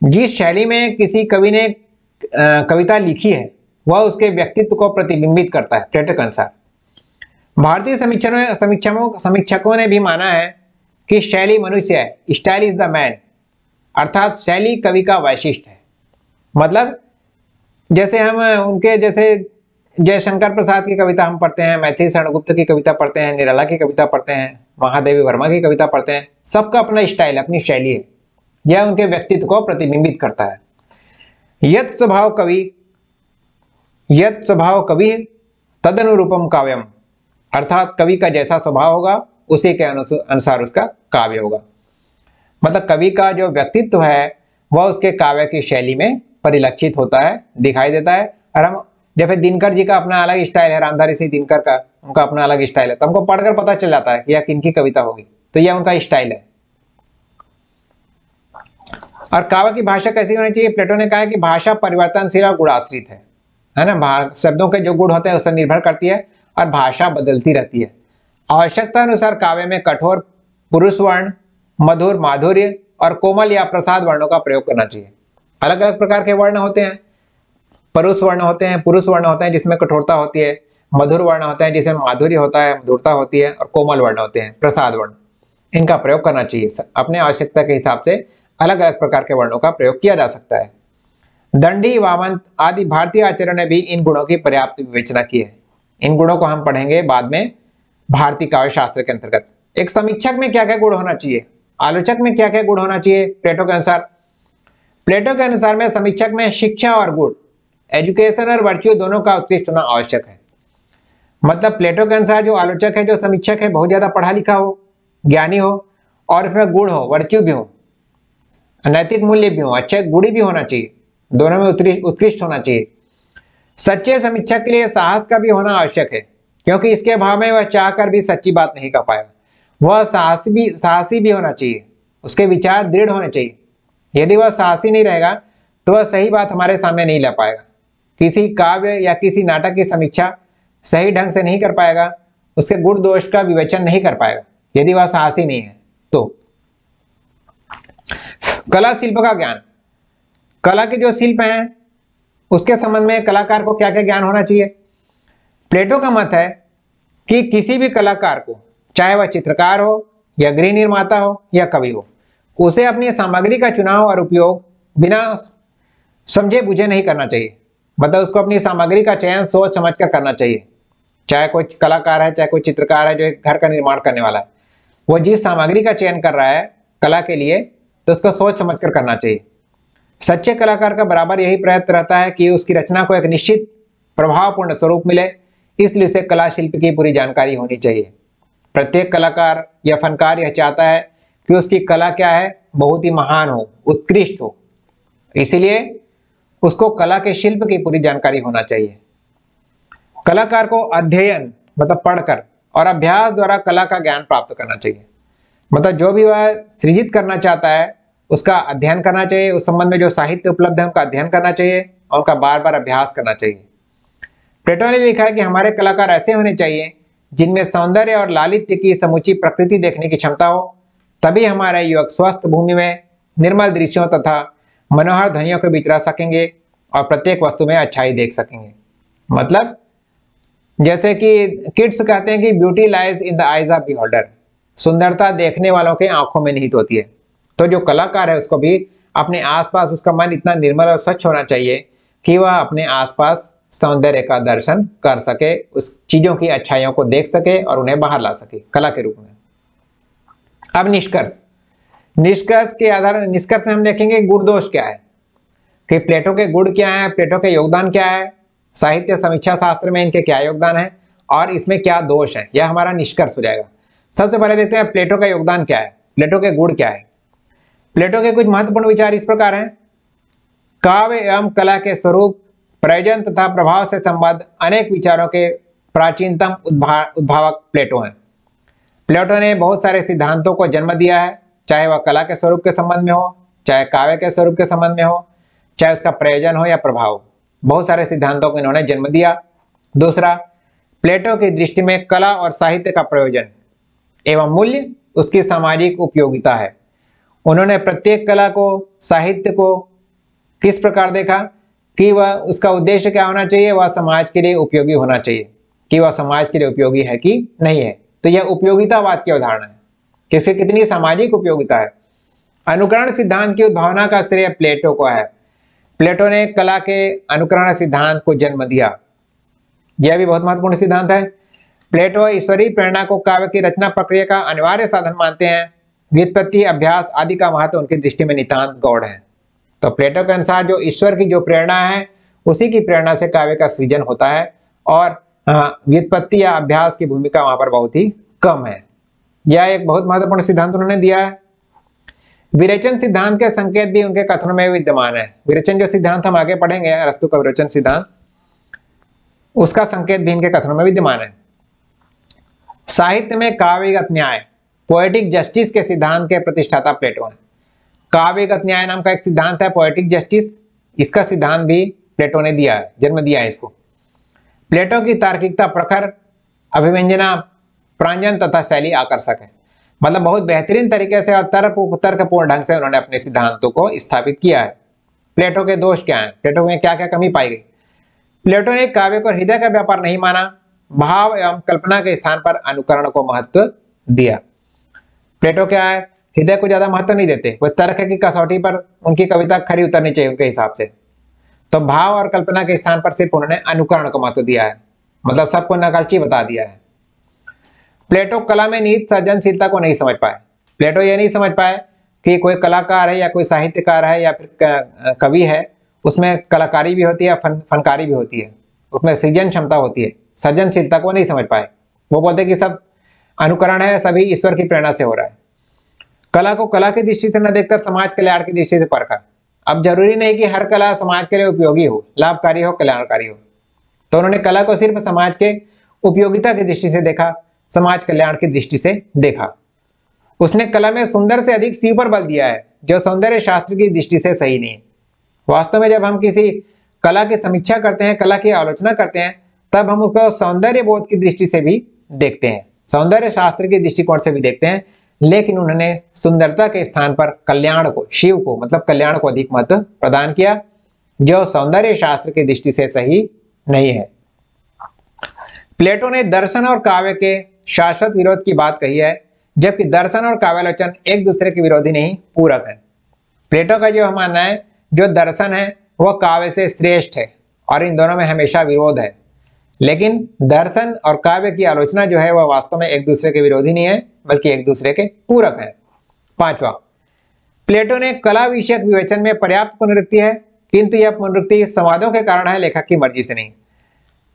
जिस शैली में किसी कवि ने कविता लिखी है, वह उसके व्यक्तित्व को प्रतिबिंबित करता है प्लेटो के अनुसार। भारतीय समीक्षकों समीक्षकों समीक्षकों ने भी माना है कि शैली मनुष्य है स्टाइल इज़ द मैन अर्थात शैली कवि का वैशिष्ट है। मतलब जैसे हम, उनके जैसे जयशंकर प्रसाद की कविता हम पढ़ते हैं, मैथिली शरणगुप्त की कविता पढ़ते हैं, निराला की कविता पढ़ते हैं, महादेवी वर्मा की कविता पढ़ते हैं, सबका अपना स्टाइल अपनी शैली है। यह उनके व्यक्तित्व को प्रतिबिंबित करता है। यद स्वभाव कवि यद स्वभाव कवि तद अनुरूपम काव्यम। अर्थात कवि का जैसा स्वभाव होगा, उसी के अनुसार उसका काव्य होगा। मतलब कवि का जो व्यक्तित्व है, वह उसके काव्य की शैली में परिलक्षित होता है, दिखाई देता है। और हम, जैसे दिनकर जी का अपना अलग स्टाइल है, रामधारी सिंह दिनकर का, उनका अपना अलग स्टाइल है। तो हमको पढ़कर पता चल जाता है कि यह किनकी कविता होगी। तो यह उनका स्टाइल है। और काव्य की भाषा कैसी होनी चाहिए? प्लेटो ने कहा है कि भाषा परिवर्तनशील और गुणाश्रित है। है ना? शब्दों के जो गुण होते हैं, उससे निर्भर करती है और भाषा बदलती रहती है। आवश्यकता अनुसार काव्य में कठोर पुरुष वर्ण, मधुर माधुर्य और कोमल या प्रसाद वर्णों का प्रयोग करना चाहिए। अलग अलग प्रकार के वर्ण होते हैं। पुरुष वर्ण होते हैं, पुरुष वर्ण होते हैं, जिसमें कठोरता होती है। मधुर वर्ण होते हैं, जिसमें माधुर्य होता है, मधुरता होती है और कोमल वर्ण होते हैं, प्रसाद वर्ण। इनका प्रयोग करना चाहिए। अपने आवश्यकता के हिसाब से अलग अलग प्रकार के वर्णों का प्रयोग किया जा सकता है। दंडी वामंत आदि भारतीय आचरण ने भी इन गुणों की पर्याप्त विवेचना की है। इन गुणों को हम पढ़ेंगे बाद में भारतीय काव्य शास्त्र के अंतर्गत। एक समीक्षक में क्या क्या गुण होना चाहिए? आलोचक में क्या क्या गुण होना चाहिए? प्लेटो के अनुसार। प्लेटो के अनुसार में समीक्षक में शिक्षा और गुण। एजुकेशन और वर्च्यू दोनों का उत्कृष्ट होना आवश्यक है। मतलब प्लेटो के अनुसार जो आलोचक है, जो समीक्षक है, बहुत ज़्यादा पढ़ा लिखा हो, ज्ञानी हो, और उसमें गुण हो, वर्च्यू भी हो नैतिक मूल्य भी हो, अच्छे गुड़ी भी होना चाहिए। दोनों में उत्कृष्ट होना चाहिए। सच्चे समीक्षक के लिए साहस का भी होना आवश्यक है, क्योंकि इसके अभाव में वह चाहकर भी सच्ची बात नहीं कर पाएगा वह साहसी भी साहसी भी होना चाहिए। उसके विचार दृढ़ होने चाहिए। यदि वह साहसी नहीं रहेगा तो वह सही बात हमारे सामने नहीं ला पाएगा। किसी काव्य या किसी नाटक की समीक्षा सही ढंग से नहीं कर पाएगा, उसके गुण दोष का विवेचन नहीं कर पाएगा। यदि वह साहसी नहीं है तो कला शिल्प का ज्ञान। कला के जो शिल्प हैं, उसके संबंध में कलाकार को क्या क्या ज्ञान होना चाहिए? प्लेटो का मत है कि किसी भी कलाकार को, चाहे वह चित्रकार हो, या गृह निर्माता हो, या कवि हो, उसे अपनी सामग्री का चुनाव और उपयोग बिना समझे बुझे नहीं करना चाहिए। मतलब उसको अपनी सामग्री का चयन सोच समझ कर करना चाहिए। चाहे कोई कलाकार है, चाहे कोई चित्रकार है, जो एक घर का निर्माण करने वाला है। वो जिस सामग्री का चयन कर रहा है, कला के लिए तो उसको सोच समझ कर करना चाहिए। सच्चे कलाकार का बराबर यही प्रयत्न रहता है कि उसकी रचना को एक निश्चित प्रभावपूर्ण स्वरूप मिले, इसलिए उसे कला शिल्प की पूरी जानकारी होनी चाहिए। प्रत्येक कलाकार या फनकार यह चाहता है कि उसकी कला क्या है, बहुत ही महान हो, उत्कृष्ट हो। इसीलिए उसको कला के शिल्प की पूरी जानकारी होना चाहिए। कलाकार को अध्ययन मतलब पढ़कर और अभ्यास द्वारा कला का ज्ञान प्राप्त करना चाहिए। मतलब जो भी वह सृजित करना चाहता है, उसका अध्ययन करना चाहिए। उस संबंध में जो साहित्य उपलब्ध है, उनका अध्ययन करना चाहिए और उनका बार बार अभ्यास करना चाहिए। प्लेटो ने लिखा है कि हमारे कलाकार ऐसे होने चाहिए, जिनमें सौंदर्य और लालित्य की समुची प्रकृति देखने की क्षमता हो। तभी हमारे युवक स्वस्थ भूमि में निर्मल दृश्यों तथा मनोहर ध्वनियों के बीच रह सकेंगे और प्रत्येक वस्तु में अच्छाई देख सकेंगे। मतलब जैसे कि किड्स कहते हैं कि beauty lies in the eyes of be beholder. सुंदरता देखने वालों के आँखों में निहित होती है। तो जो कलाकार है, उसको भी अपने आसपास उसका मन इतना निर्मल और स्वच्छ होना चाहिए कि वह अपने आसपास सौंदर्य का दर्शन कर सके, उस चीज़ों की अच्छाइयों को देख सके और उन्हें बाहर ला सके, कला के रूप में। अब निष्कर्ष। निष्कर्ष के आधार, निष्कर्ष में हम देखेंगे गुण दोष क्या है। कि प्लेटो के गुण क्या है, प्लेटो के योगदान क्या है, साहित्य समीक्षा शास्त्र में इनके क्या योगदान है और इसमें क्या दोष है, यह हमारा निष्कर्ष हो जाएगा। सबसे पहले देखते हैं प्लेटो का योगदान क्या है, प्लेटो के गुण क्या है। प्लेटो के कुछ महत्वपूर्ण विचार इस प्रकार हैं। काव्य एवं कला के स्वरूप, प्रयोजन तथा प्रभाव से संबद्ध अनेक विचारों के प्राचीनतम उद्भावक प्लेटो हैं। प्लेटो ने बहुत सारे सिद्धांतों को जन्म दिया है, चाहे वह कला के स्वरूप के संबंध में हो, चाहे काव्य के स्वरूप के संबंध में हो, चाहे उसका प्रयोजन हो या प्रभाव। बहुत सारे सिद्धांतों को इन्होंने जन्म दिया। दूसरा, प्लेटो की दृष्टि में कला और साहित्य का प्रयोजन। एवं मूल्य उसकी सामाजिक उपयोगिता है। उन्होंने प्रत्येक कला को, साहित्य को किस प्रकार देखा? कि वह उसका उद्देश्य क्या होना चाहिए? वह समाज के लिए उपयोगी होना चाहिए। कि वह समाज के लिए उपयोगी है कि नहीं है? तो यह उपयोगितावाद की अवधारणा है। कि इसकी कितनी सामाजिक उपयोगिता है? अनुकरण सिद्धांत की उद्भावना का श्रेय प्लेटो को है। प्लेटो ने कला के अनुकरण सिद्धांत को जन्म दिया। यह भी बहुत महत्वपूर्ण सिद्धांत है। प्लेटो ईश्वरीय प्रेरणा को काव्य की रचना प्रक्रिया का अनिवार्य साधन मानते हैं। व्युत्पत्ति, अभ्यास आदि का महत्व उनकी दृष्टि में नितांत गौड़ है। तो प्लेटो के अनुसार जो ईश्वर की जो प्रेरणा है, उसी की प्रेरणा से काव्य का सृजन होता है और व्युत्पत्ति या अभ्यास की भूमिका वहाँ पर बहुत ही कम है। यह एक बहुत महत्वपूर्ण सिद्धांत उन्होंने दिया है। विरेचन सिद्धांत के संकेत भी उनके कथनों में विद्यमान है। विरेचन जो सिद्धांत हम आगे पढ़ेंगे, अरस्तु का विरोचन सिद्धांत, उसका संकेत भी इनके कथनों में विद्यमान है। साहित्य में काव्यगत न्याय पोएटिक जस्टिस के सिद्धांत के प्रतिष्ठाता प्लेटो है। काव्यगत न्याय नाम का एक सिद्धांत है पोएटिक जस्टिस इसका सिद्धांत भी प्लेटो ने दिया है, जन्म दिया है इसको। प्लेटो की तार्किकता प्रखर, अभिव्यंजना, प्रांजन तथा शैली आकर्षक है। मतलब बहुत बेहतरीन तरीके से और तर्क, तर्कपूर्ण ढंग से उन्होंने अपने सिद्धांतों को स्थापित किया है। प्लेटो के दोष क्या हैं? प्लेटो में क्या क्या कमी पाई गई? प्लेटो ने काव्य को हृदय का व्यापार नहीं माना भाव एवं कल्पना के स्थान पर अनुकरण को महत्व दिया। प्लेटो क्या है? हृदय को ज़्यादा महत्व नहीं देते। वो तर्क की कसौटी पर उनकी कविता खरी उतरनी चाहिए उनके हिसाब से। तो भाव और कल्पना के स्थान पर सिर्फ़ उन्होंने अनुकरण को महत्व दिया है। मतलब सबको नकलची बता दिया है। प्लेटो कला में निहित सृजनशीलता को नहीं समझ पाए। प्लेटो ये नहीं समझ पाए कि कोई कलाकार है या कोई साहित्यकार है या फिर कवि है, उसमें कलाकारी भी होती है फन, फनकारी भी होती है। उसमें सृजन क्षमता होती है। सृजनशीलता को नहीं समझ पाए। वो बोलते कि सब अनुकरण है, सभी ईश्वर की प्रेरणा से हो रहा है। कला को कला की दृष्टि से न देखकर समाज कल्याण की दृष्टि से परखा। अब ज़रूरी नहीं कि हर कला समाज के लिए उपयोगी हो, लाभकारी हो, कल्याणकारी हो। तो उन्होंने कला को सिर्फ़ समाज के उपयोगिता की दृष्टि से देखा, समाज कल्याण की दृष्टि से देखा। उसने कला में सुंदर से अधिक सी पर बल दिया है, जो सौंदर्य शास्त्र की दृष्टि से सही नहीं है। वास्तव में जब हम किसी कला की समीक्षा करते हैं, कला की आलोचना करते हैं तब हम उसको सौंदर्य बोध की दृष्टि से भी देखते हैं। सौंदर्य शास्त्र के दृष्टिकोण से भी देखते हैं, लेकिन उन्होंने सुंदरता के स्थान पर कल्याण को, शिव को मतलब कल्याण को अधिक महत्व प्रदान किया, जो सौंदर्य शास्त्र की दृष्टि से सही नहीं है। प्लेटो ने दर्शन और काव्य के शाश्वत विरोध की बात कही है, जबकि दर्शन और काव्यालोचन एक दूसरे के विरोधी नहीं, पूरक है। प्लेटो का जो मानना है, जो दर्शन है वह काव्य से श्रेष्ठ है, और इन दोनों में हमेशा विरोध है। लेकिन दर्शन और काव्य की आलोचना जो है वह वास्तव में एक दूसरे के विरोधी नहीं है, बल्कि एक दूसरे के पूरक है। पांचवा, प्लेटो ने कला विषयक विवेचन में पर्याप्त पुनरुक्ति है, किंतु यह पुनरुक्ति संवादों के कारण है, लेखक की मर्ज़ी से नहीं।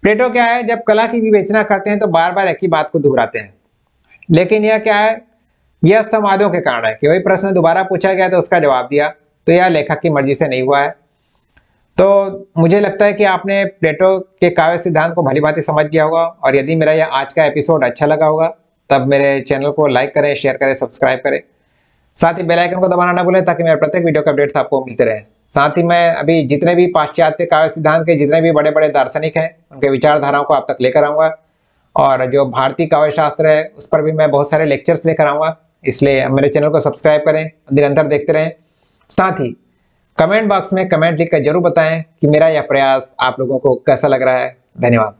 प्लेटो क्या है, जब कला की विवेचना करते हैं तो बार बार एक ही बात को दोहराते हैं। लेकिन यह क्या है, यह संवादों के कारण है कि वही प्रश्न दोबारा पूछा गया तो उसका जवाब दिया तो यह लेखक की मर्ज़ी से नहीं हुआ है। तो मुझे लगता है कि आपने प्लेटो के काव्य सिद्धांत को भली भांति समझ गया होगा और यदि मेरा यह आज का एपिसोड अच्छा लगा होगा, तब मेरे चैनल को लाइक करें शेयर करें सब्सक्राइब करें। साथ ही बेल आइकन को दबाना ना भूलें ताकि मेरे प्रत्येक वीडियो के अपडेट्स आपको मिलते रहे। साथ ही मैं अभी जितने भी पाश्चात्य काव्य सिद्धांत के जितने भी बड़े बड़े दार्शनिक हैं, उनके विचारधाराओं को आप तक लेकर आऊँगा और जो भारतीय काव्य शास्त्र है, उस पर भी मैं बहुत सारे लेक्चर्स लेकर आऊँगा, इसलिए मेरे चैनल को सब्सक्राइब करें, निरंतर देखते रहें। साथ ही कमेंट बॉक्स में कमेंट लिखकर ज़रूर बताएँ कि मेरा यह प्रयास आप लोगों को कैसा लग रहा है। धन्यवाद।